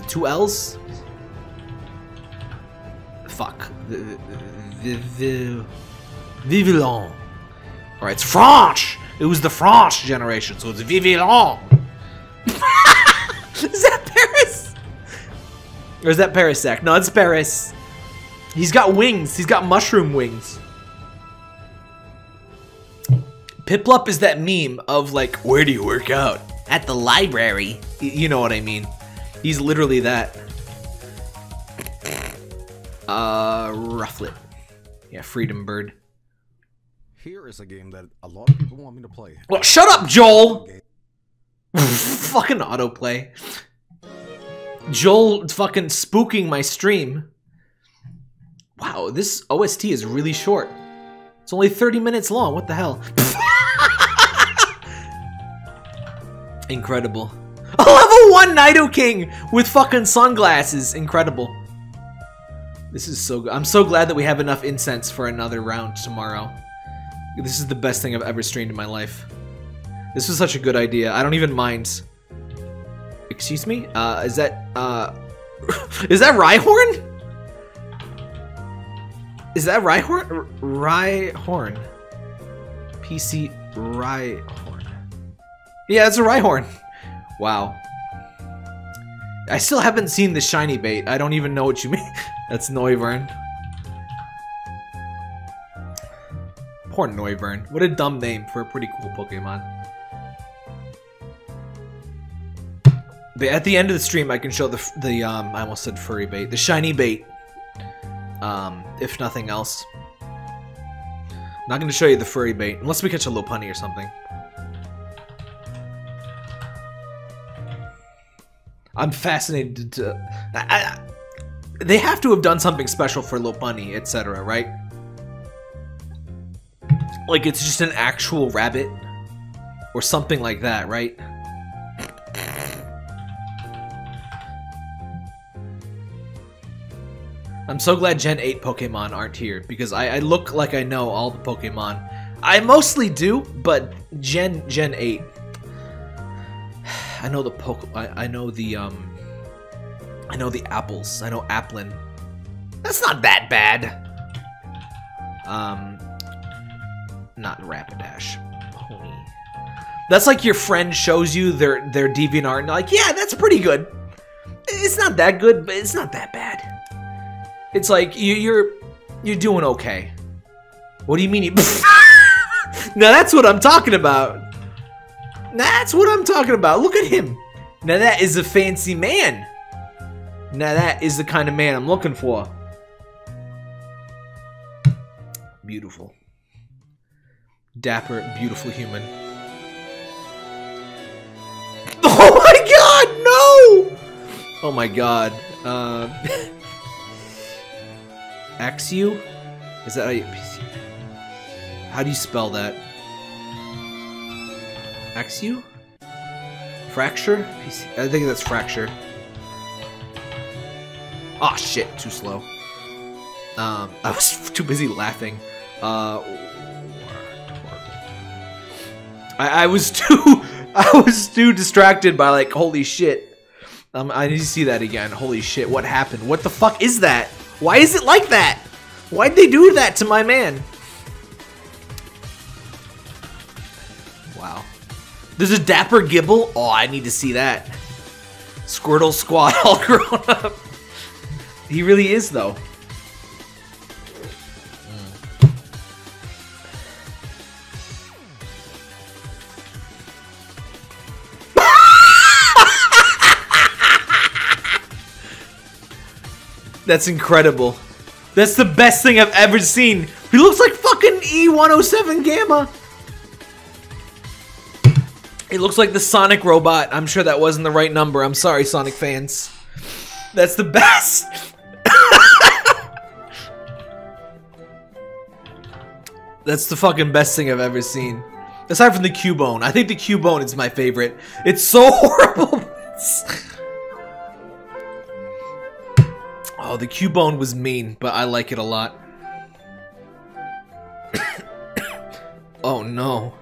Two L's? Fuck. Viv Vivillon. Alright, it's French! It was the French generation, so it's Vivillon. is that Paras? Or is that Parasect? No, it's Paras. He's got wings. He's got mushroom wings. Piplup is that meme of like, where do you work out? At the library. Y- You know what I mean. He's literally that. Uh, Rufflet. Yeah, Freedom Bird. Here is a game that a lot of people want me to play. Well, shut up, Joel! fucking autoplay. Joel fucking spooking my stream. Wow, this OST is really short. It's only 30 minutes long. What the hell? Incredible. A level 1 Nidoking with fucking sunglasses. Incredible. This is so good. I'm so glad that we have enough incense for another round tomorrow. This is the best thing I've ever streamed in my life. This was such a good idea. I don't even mind. Excuse me? Uh, is that, uh... is that Rhyhorn? Is that Rhyhorn? Rhyhorn. PC Rhyhorn. Yeah, it's a Rhyhorn. Wow. I still haven't seen the shiny bait. I don't even know what you mean. That's Noivern. Poor Noivern. What a dumb name for a pretty cool Pokemon. But at the end of the stream, I can show the the um I almost said furry bait, the shiny bait. Um, if nothing else. Not going to show you the furry bait unless we catch a Lopunny or something. I'm fascinated to. I, I, they have to have done something special for Lopunny, etc., right? Like it's just an actual rabbit or something like that, right? I'm so glad Gen 8 Pokemon aren't here because I, I look like I know all the Pokemon. I mostly do, but Gen Gen 8. I know the poke I, I know the um I know the apples. I know Applin. That's not that bad. Um not Rapidash. Pony. That's like your friend shows you their their DeviantArt and like, yeah, that's pretty good. It's not that good, but it's not that bad. It's like you, you're you're doing okay. What do you mean? You now that's what I'm talking about. That's what I'm talking about. Look at him. Now that is a fancy man. Now that is the kind of man I'm looking for. Beautiful. Dapper, beautiful human. Oh my god, no! Oh my god. Uh, Axew? Is that how you... How do you spell that? Axew? Fraxure? I think that's Fraxure. Oh shit, too slow. Um, I was too busy laughing. Uh, I, I was too, I was too distracted by like, holy shit. Um, I need to see that again. Holy shit, what happened? What the fuck is that? Why is it like that? Why'd they do that to my man? There's a Dapper Gible? Oh, I need to see that. Squirtle Squad all grown up. He really is, though. That's incredible. That's the best thing I've ever seen. He looks like fucking E107 Gamma. It looks like the Sonic robot. I'm sure that wasn't the right number. I'm sorry, Sonic fans. That's the best. That's the fucking best thing I've ever seen. Aside from the Cubone. I think the Cubone is my favorite. It's so horrible. oh, the Cubone was mean, but I like it a lot. oh no.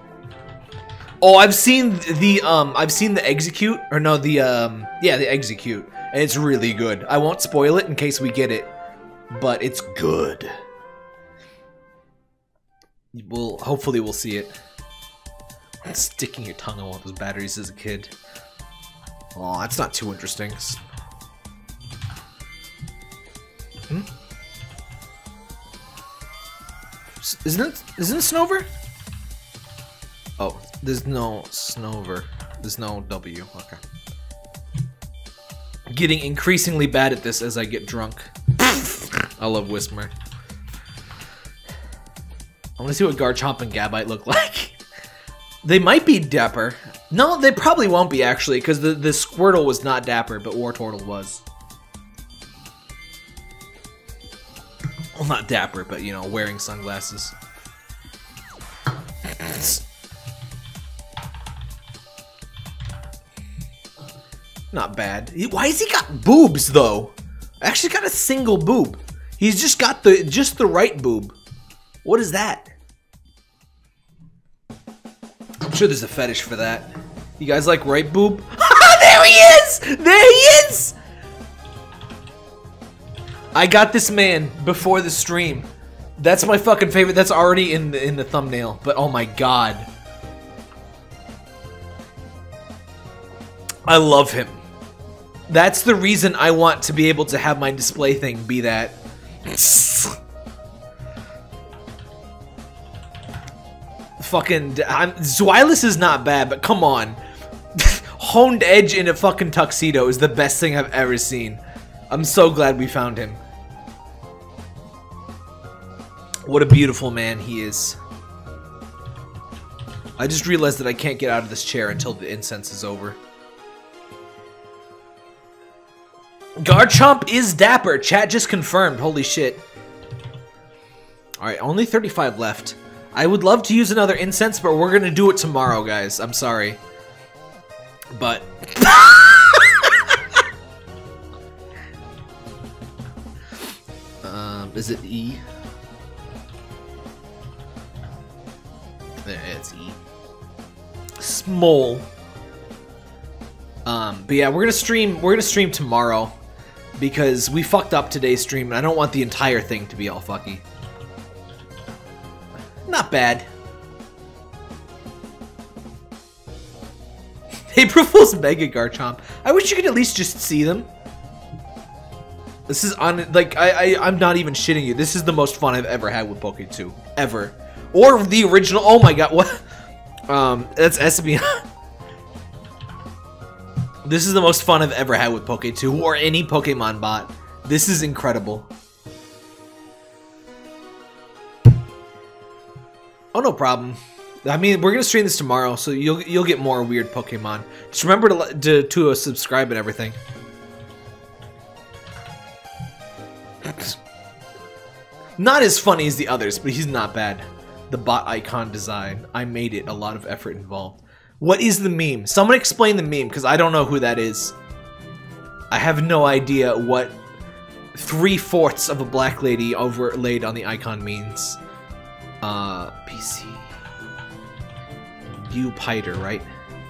Oh, I've seen the um I've seen the Exeggutor or no the um yeah, the Exeggutor. And it's really good. I won't spoil it in case we get it, but it's good. We'll hopefully we'll see it. Sticking your tongue on one of those batteries as a kid. Oh, that's not too interesting. Hmm? Isn't it? Isn't it Snover? Oh, there's no Snover. There's no W. Okay. Getting increasingly bad at this as I get drunk. I love Whismur. I want to see what Garchomp and Gabite look like. they might be dapper. No, they probably won't be actually, because the, the Squirtle was not dapper, but Wartortle was. Well, not dapper, but you know, wearing sunglasses. Not bad. Why has he got boobs though? Actually got a single boob. He's just got the just the right boob. What is that? I'm sure there's a fetish for that. You guys like right boob? Ah, there he is! There he is! I got this man before the stream. That's my fucking favorite. That's already in the in the thumbnail. But oh my god. I love him. That's the reason I want to be able to have my display thing be that. fucking I'm, is not bad, but come on. Honedge in a fucking tuxedo is the best thing I've ever seen. I'm so glad we found him. What a beautiful man he is. I just realized that I can't get out of this chair until the incense is over. Garchomp is dapper. Chat just confirmed. Holy shit. Alright, only 35 left. I would love to use another incense, but we're gonna do it tomorrow, guys. I'm sorry. But... um, is it E? There, it's E. Small. Um, but yeah, we're gonna stream. We're gonna stream tomorrow because we fucked up today's stream, and I don't want the entire thing to be all fucky. Not bad. April Fool's Mega Garchomp. I wish you could at least just see them. This is on like I, I I'm not even shitting you. This is the most fun I've ever had with Poke 2 ever, or the original. Oh my god, what? Um, that's Espeon. This is the most fun I've ever had with Poke2 or any Pokemon bot. This is incredible. Oh, no problem. I mean, we're gonna stream this tomorrow, so you'll you'll get more weird Pokemon. Just remember to to, to uh, subscribe and everything. not as funny as the others, but he's not bad. The bot icon design, I made it. A lot of effort involved. What is the meme? Someone explain the meme, because I don't know who that is. I have no idea what three-fourths of a black lady overlaid on the icon means. Uh, PC. You Piter, right?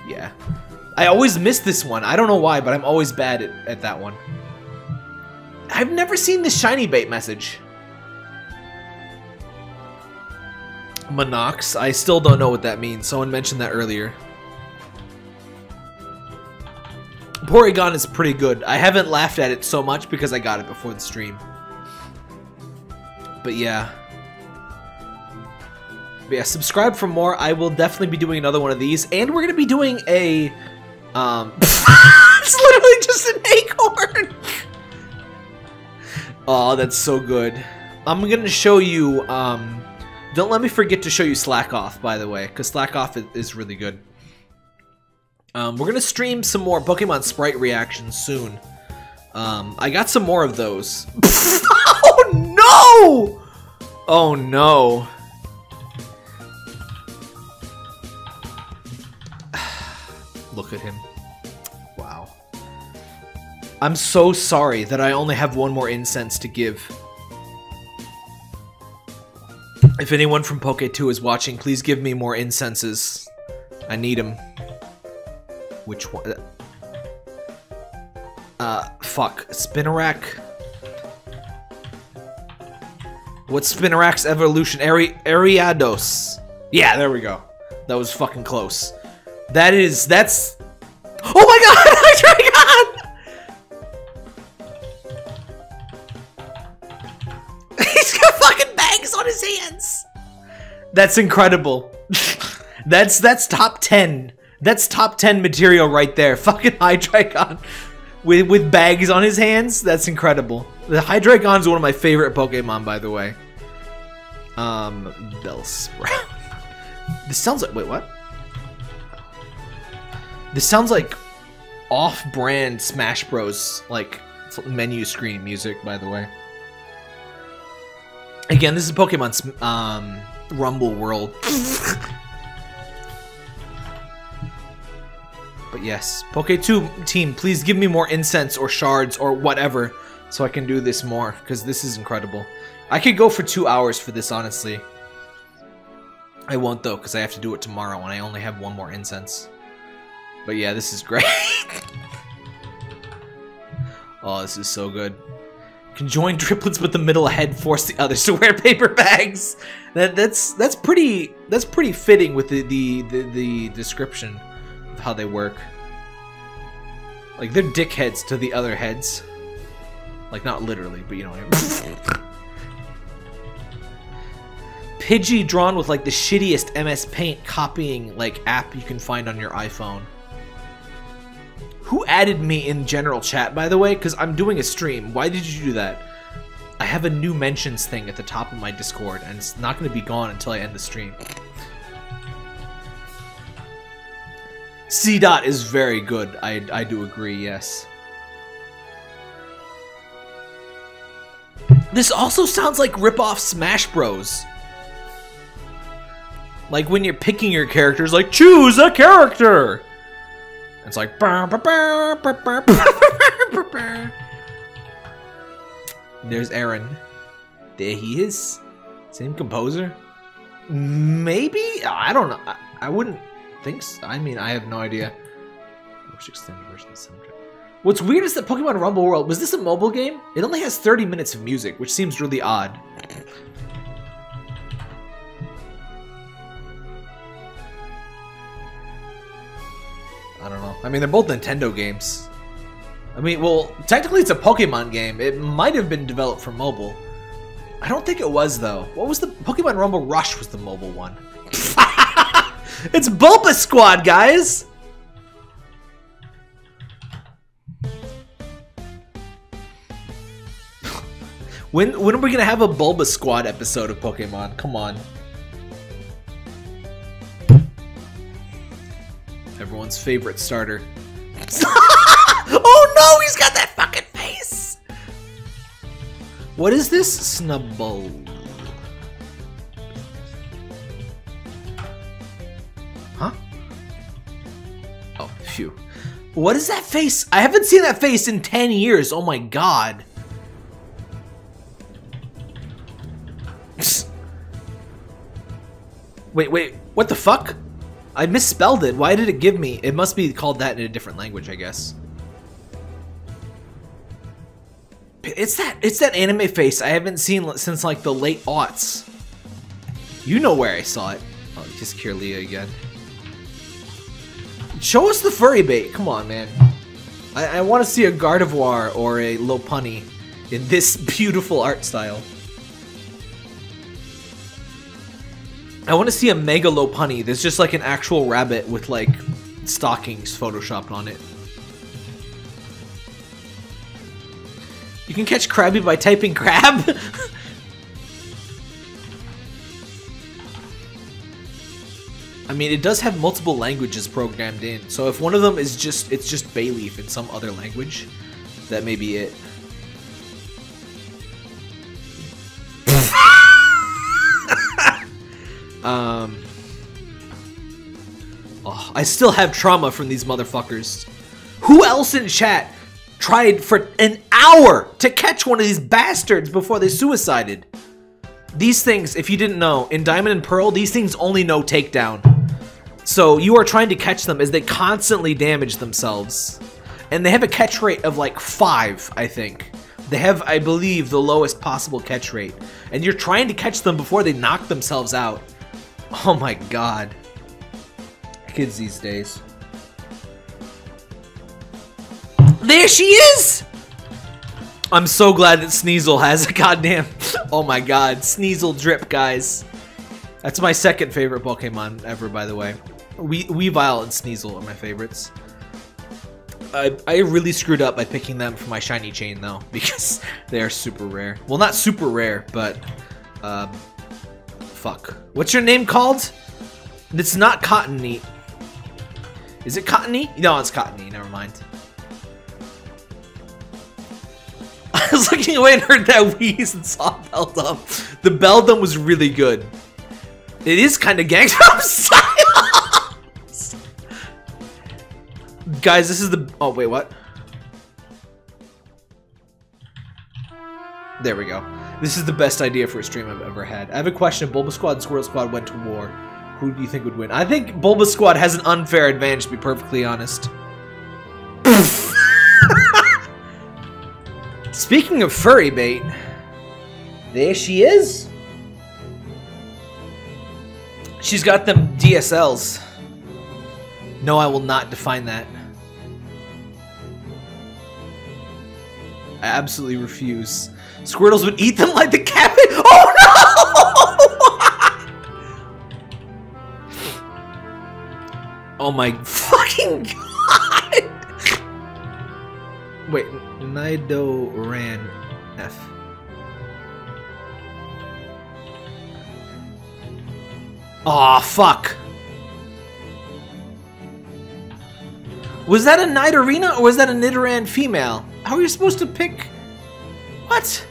Yeah. I always miss this one. I don't know why, but I'm always bad at, at that one. I've never seen this shiny bait message. Monox. I still don't know what that means. Someone mentioned that earlier. Porygon is pretty good. I haven't laughed at it so much because I got it before the stream. But yeah. But yeah, subscribe for more. I will definitely be doing another one of these. And we're going to be doing a... Um, it's literally just an acorn! oh, that's so good. I'm going to show you... Um, don't let me forget to show you Slack Off, by the way, because Slack Off is really good. Um, we're gonna stream some more Pokemon Sprite reactions soon. Um, I got some more of those. oh no! Oh no. Look at him. Wow. I'm so sorry that I only have one more incense to give. If anyone from Poke2 is watching, please give me more incenses. I need them. Which one? Uh, fuck. Spinarak. What's Spinarak's evolution? Ari Ariados. Yeah, there we go. That was fucking close. That is, that's... Oh my god! I god! He's got fucking bags on his hands! That's incredible. that's, that's top 10 that's top 10 material right there. Fucking Hydreigon with, with bags on his hands. That's incredible. The Hydreigon is one of my favorite Pokemon, by the way. Um, Bellsprout. this sounds like... Wait, what? This sounds like off-brand Smash Bros. like menu screen music, by the way. Again, this is Pokemon's um, Rumble World. But yes, Poke2 team, please give me more incense or shards or whatever so I can do this more, because this is incredible. I could go for two hours for this, honestly. I won't, though, because I have to do it tomorrow, and I only have one more incense. But yeah, this is great. oh, this is so good. Conjoin triplets with the middle head, force the others to wear paper bags. That that's that's pretty that's pretty fitting with the the the, the description how they work. Like, they're dickheads to the other heads. Like, not literally, but you know. Pidgey drawn with, like, the shittiest MS Paint copying, like, app you can find on your iPhone. Who added me in general chat, by the way? Because I'm doing a stream. Why did you do that? I have a new mentions thing at the top of my Discord, and it's not going to be gone until I end the stream. Seedot is very good. I I do agree. Yes. This also sounds like rip-off Smash Bros. Like when you're picking your characters, like choose a character. It's like. There's Aron. There he is. Same composer. Maybe I don't know. I, I wouldn't thinks. I mean, I have no idea. Which extended version of the soundtrack? What's weird is that Pokemon Rumble World was this a mobile game? It only has 30 minutes of music, which seems really odd. I don't know. I mean, they're both Nintendo games. I mean, well, technically it's a Pokemon game. It might have been developed for mobile. I don't think it was, though. What was the... Pokemon Rumble Rush was the mobile one. It's Bulba Squad, guys! when when are we gonna have a Bulba Squad episode of Pokemon? Come on. Everyone's favorite starter. oh no, he's got that fucking face! What is this? Snubbull. What is that face? I haven't seen that face in 10 years. Oh my god. Wait, wait. What the fuck? I misspelled it. Why did it give me? It must be called that in a different language, I guess. It's that it's that anime face I haven't seen since like the late aughts. You know where I saw it. Oh, just Kirlia again. Show us the furry bait. Come on, man. I, I want to see a Gardevoir or a Lopunny in this beautiful art style. I want to see a Mega Lopunny that's just like an actual rabbit with like stockings photoshopped on it. You can catch Krabby by typing crab? I mean, it does have multiple languages programmed in, so if one of them is just, it's just Bayleaf in some other language, that may be it. um... Oh, I still have trauma from these motherfuckers. Who else in chat tried for an hour to catch one of these bastards before they suicided? These things, if you didn't know, in Diamond and Pearl, these things only know takedown. So you are trying to catch them as they constantly damage themselves. And they have a catch rate of like 5, I think. They have, I believe, the lowest possible catch rate. And you're trying to catch them before they knock themselves out. Oh my god. Kids these days. There she is! I'm so glad that Sneasel has a goddamn... Oh my god, Sneasel drip, guys. That's my second favorite Pokemon ever, by the way. We Weavile and Sneasel are my favorites. I, I really screwed up by picking them for my shiny chain, though, because they are super rare. Well, not super rare, but... Um, fuck. What's your name called? It's not Cottonee. Is it Cottonee? No, it's Cottonee. Never mind. I was looking away and heard that wheeze and saw Beldum. The Beldum was really good. It is kind of Gangnam Style. Guys, this is the... Oh, wait, what? There we go. This is the best idea for a stream I've ever had. I have a question. Bulba Squad and Squirtle Squad went to war. Who do you think would win? I think Bulba Squad has an unfair advantage, to be perfectly honest. Speaking of furry bait, there she is. She's got them DSLs. No, I will not define that. I absolutely refuse. Squirtles would eat them like the cat. Oh no! oh my fucking god! Wait, Nidoran F. Aw, oh, fuck. Was that a Nidorina or was that a Nidoran female? How are you supposed to pick... What?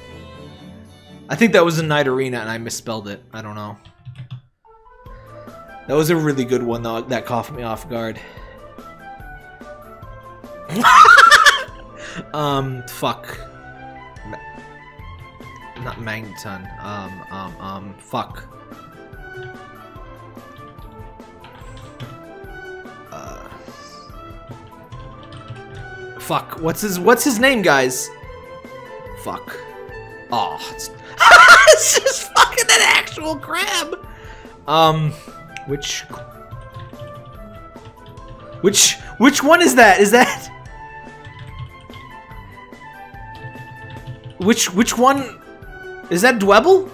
I think that was a Nidorina and I misspelled it. I don't know. That was a really good one though. That caught me off guard. um, fuck. Ma not Magneton. Um, um, um, fuck. Fuck. What's his What's his name, guys? Fuck. Oh, it's, it's just fucking an actual crab. Um, which, which, which one is that? Is that? Which, which one? Is that Dwebble?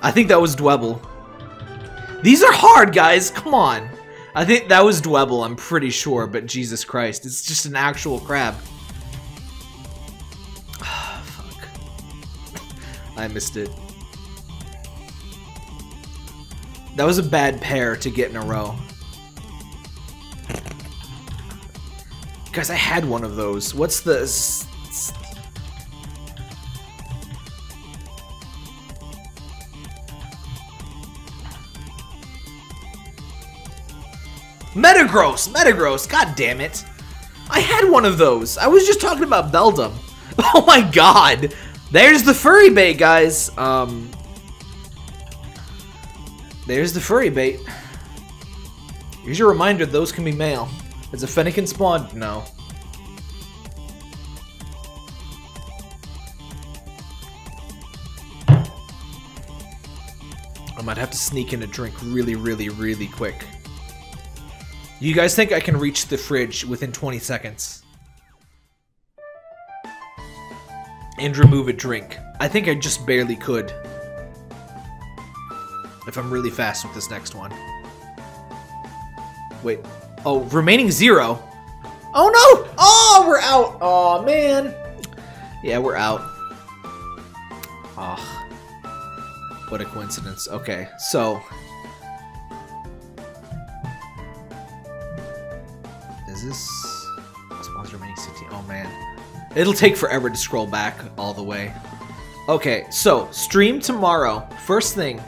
I think that was Dwebble. These are hard, guys. Come on. I think that was Dwebble, I'm pretty sure, but Jesus Christ. It's just an actual crab. Fuck. I missed it. That was a bad pair to get in a row. Guys, I had one of those. What's the... Metagross! Metagross! God damn it! I had one of those. I was just talking about Beldum. Oh my god! There's the furry bait, guys. Um, there's the furry bait. Here's your reminder, those can be male. Is a Fennekin spawned? No. I might have to sneak in a drink really, really, really quick. You guys think I can reach the fridge within 20 seconds? And remove a drink. I think I just barely could. If I'm really fast with this next one. Wait. Oh, remaining zero. Oh no! Oh, we're out. Oh man. Yeah, we're out. Oh. What a coincidence. Okay, so. Is this. Spawns remaining 16. Oh man. It'll take forever to scroll back all the way. Okay, so stream tomorrow. First thing,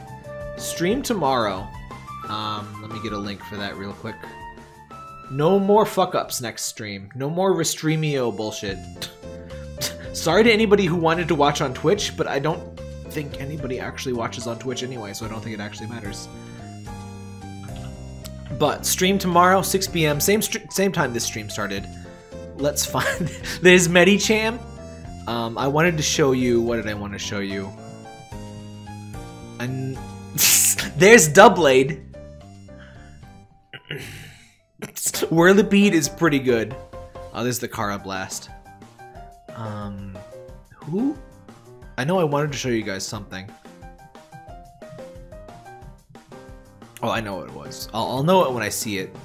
stream tomorrow. Um, let me get a link for that real quick. No more fuck ups next stream. No more Restream.io bullshit. Sorry to anybody who wanted to watch on Twitch, but I don't think anybody actually watches on Twitch anyway, so I don't think it actually matters. But stream tomorrow, 6 p.m. Same same time this stream started. Let's find. There's Medicham. Um, I wanted to show you. What did I want to show you? And there's Doublade. Whirlipede is pretty good. Oh, there's the Karrablast. Um, who? I know I wanted to show you guys something. Oh, I know what it was. I'll, I'll know it when I see it.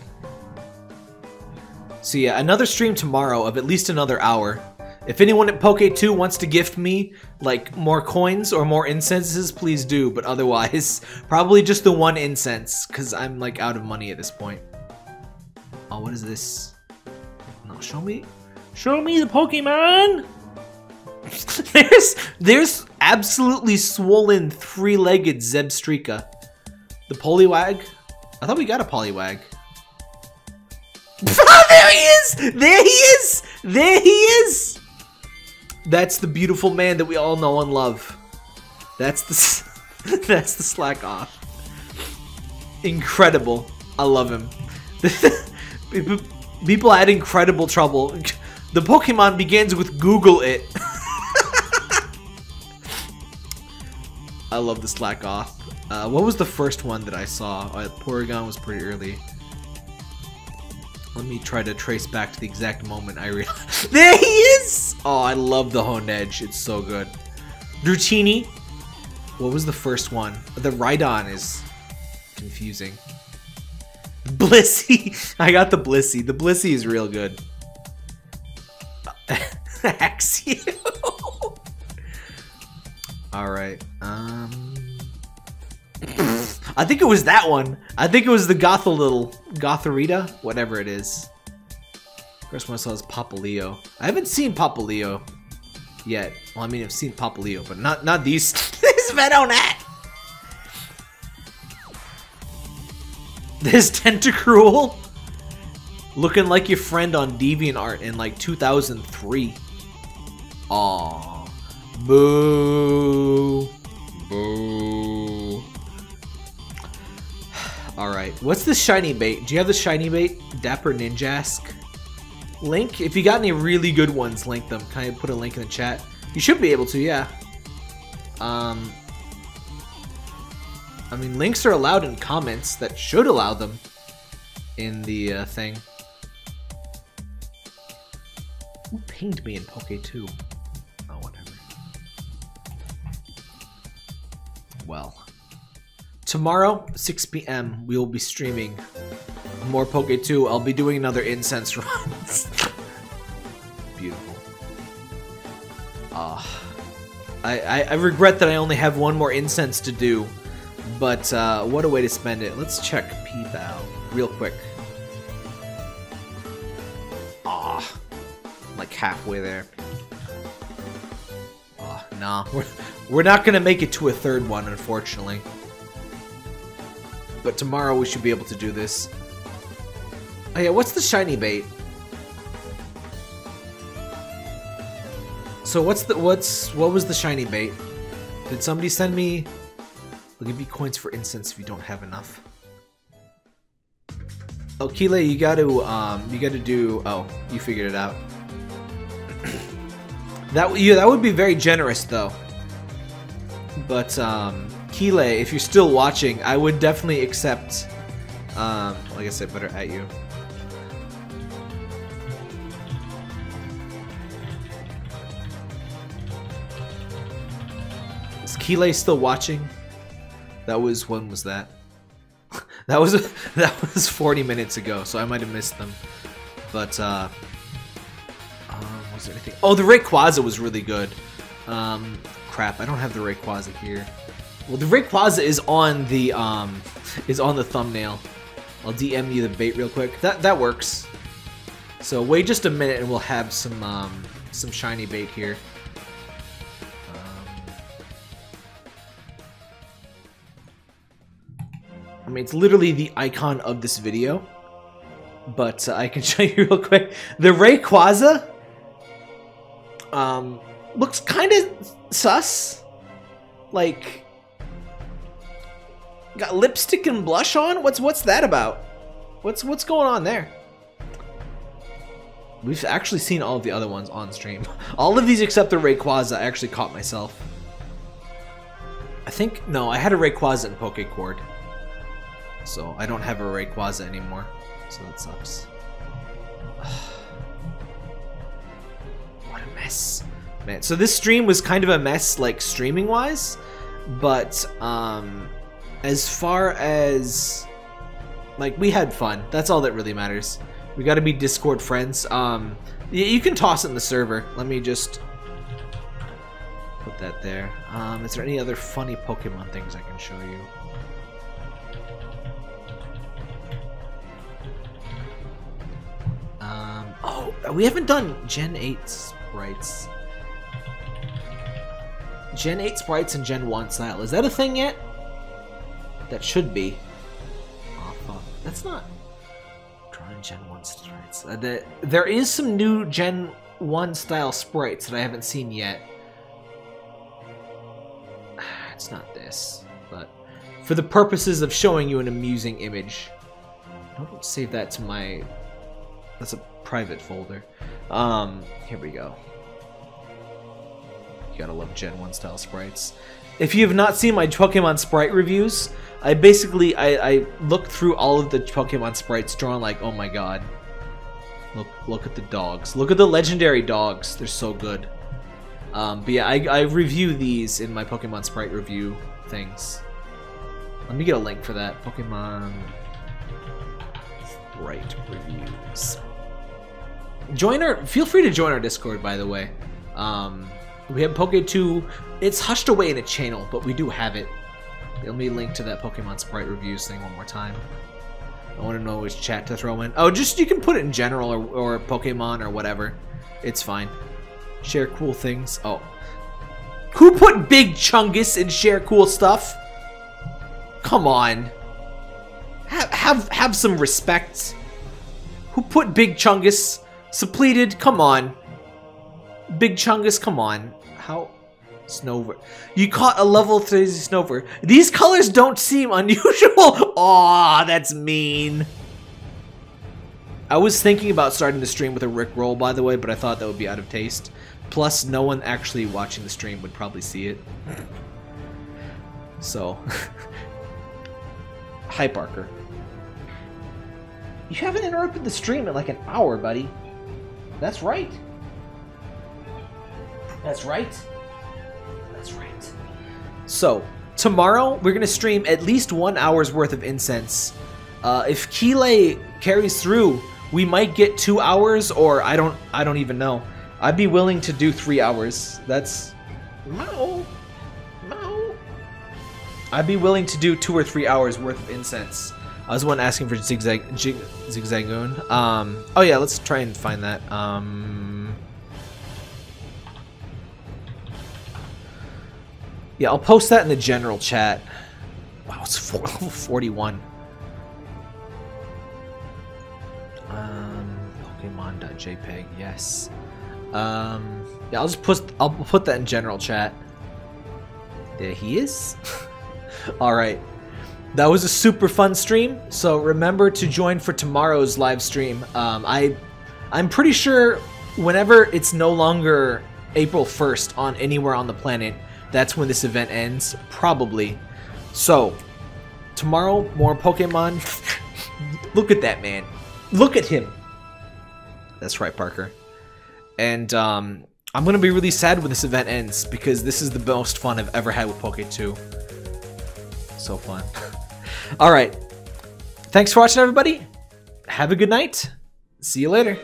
So yeah, another stream tomorrow of at least another hour. If anyone at Poke2 wants to gift me, like, more coins or more incenses, please do. But otherwise, probably just the one incense, because I'm, like, out of money at this point. Oh, what is this? No, show me. Show me the Pokemon! there's, there's absolutely swollen three-legged Zebstrika. The Poliwag? I thought we got a Poliwag. Ah, there he is! There he is! There he is! That's the beautiful man that we all know and love. That's the that's the Slakoth. Incredible. I love him. People had incredible trouble. The Pokemon begins with Google it. I love the Slakoth. Uh, what was the first one that I saw? Uh, Porygon was pretty early. Let me try to trace back to the exact moment I realized. there he is! Oh, I love the Honedge. It's so good. Dratini. What was the first one? The Rhydon is confusing. Blissey. I got the Blissey. The Blissey is real good. Axew. Alright. Um... I think it was that one. I think it was the Gothalittle. Gothorita? Whatever it is. First one I saw is Popplio. I haven't seen Popplio yet. Well, I mean, I've seen Popplio, but not not these. this Venonat! This Tentacruel? Looking like your friend on DeviantArt in like 2003. Aww. Boo. Boo. Alright, what's the shiny bait? Do you have the shiny bait? Dapper Ninjask? Link? If you got any really good ones, link them. Can I put a link in the chat? You should be able to, yeah. Um, I mean, links are allowed in comments. That should allow them in the uh, thing. Who pinged me in Poke 2? Oh, whatever. Well. Tomorrow, 6 p.m., we will be streaming more Poke 2. I'll be doing another incense run. Beautiful. Ah. I, I, I regret that I only have one more incense to do, but uh, what a way to spend it. Let's check PayPal real quick. Ah, like halfway there. Ah, nah, we're, we're not gonna make it to a third one, unfortunately. But tomorrow we should be able to do this. Oh yeah, what's the shiny bait? So what's the what's what was the shiny bait? Did somebody send me? They'll give you coins for incense if you don't have enough. Oh, Kile, you got to um, you got to do. Oh, you figured it out. that yeah, that would be very generous though. But um, Kile, if you're still watching, I would definitely accept. Um, like I said, better at you. Is Kile still watching? That was when was that? that was that was 40 minutes ago, so I might have missed them. But uh, um, was there anything? Oh, the Rayquaza was really good. Um, crap, I don't have the Rayquaza here. Well, the Rayquaza is on the um is on the thumbnail. I'll DM you the bait real quick. That that works. So wait just a minute, and we'll have some um some shiny bait here. Um, I mean, it's literally the icon of this video. But uh, I can show you real quick. The Rayquaza um, looks kind of sus. Like, got lipstick and blush on? What's what's that about? What's what's going on there? We've actually seen all of the other ones on stream. All of these except the Rayquaza I actually caught myself. I think, no, I had a Rayquaza in Pokecord. So I don't have a Rayquaza anymore. So that sucks. what a mess. Man, so this stream was kind of a mess, like, streaming-wise. But, um, as far as, like, we had fun. That's all that really matters. We gotta be Discord friends. Um, you can toss it in the server. Let me just put that there. Um, is there any other funny Pokemon things I can show you? Um, oh, we haven't done Gen 8 sprites. Gen 8 sprites and Gen 1 style. Is that a thing yet? That should be. That's not... Drawing Gen 1 sprites. Uh, the, there is some new Gen 1 style sprites that I haven't seen yet. It's not this, but for the purposes of showing you an amusing image. I don't save that to my that's a private folder. Um, here we go. You gotta love Gen 1 style sprites. If you have not seen my Pokemon sprite reviews, I basically I, I through all of the Pokemon sprites drawn like, oh my god. Look look at the dogs. Look at the legendary dogs. They're so good. Um, but yeah, I, I review these in my Pokemon sprite review things. Let me get a link for that. Pokemon sprite reviews join our feel free to join our discord by the way um we have poke 2 it's hushed away in a channel but we do have it. Let me link to that pokemon sprite reviews thing one more time. I want to know which chat to throw in. Oh just you can put it in general or, or pokemon or whatever. It's fine. Share cool things. Oh. Who put big chungus in share cool stuff? Come on. Have have have some respect. Who put big chungus? Suppleted, come on. Big Chungus, come on. How? Snover. You caught a level 3 Snover. These colors don't seem unusual. Aw, that's mean. I was thinking about starting the stream with a Rick roll, by the way, but I thought that would be out of taste. Plus, no one actually watching the stream would probably see it. So. Hi, Parker. You haven't interrupted the stream in like an hour, buddy. That's right. That's right. That's right. So, tomorrow we're going to stream at least one hour's worth of incense. Uh, if Kile carries through, we might get two hours, or I don't, I don't even know. I'd be willing to do three hours. That's no, no. I'd be willing to do two or three hours worth of incense. I was the one asking for zigzag zig, zigzagoon. Um, oh yeah, let's try and find that. Um, yeah, I'll post that in the general chat. Wow, it's level 41. Um, Pokemon.jpg. Yes. Um, yeah, I'll just put I'll put that in general chat. There he is. All right. That was a super fun stream. So remember to join for tomorrow's live stream. Um, I, I'm pretty sure whenever it's no longer April 1st on anywhere on the planet, that's when this event ends, probably. So, tomorrow, more Pokemon. Look at that man. Look at him. That's right, Parker. And um, I'm gonna be really sad when this event ends because this is the most fun I've ever had with Poke 2. So fun. All right. Thanks for watching, everybody. Have a good night. See you later.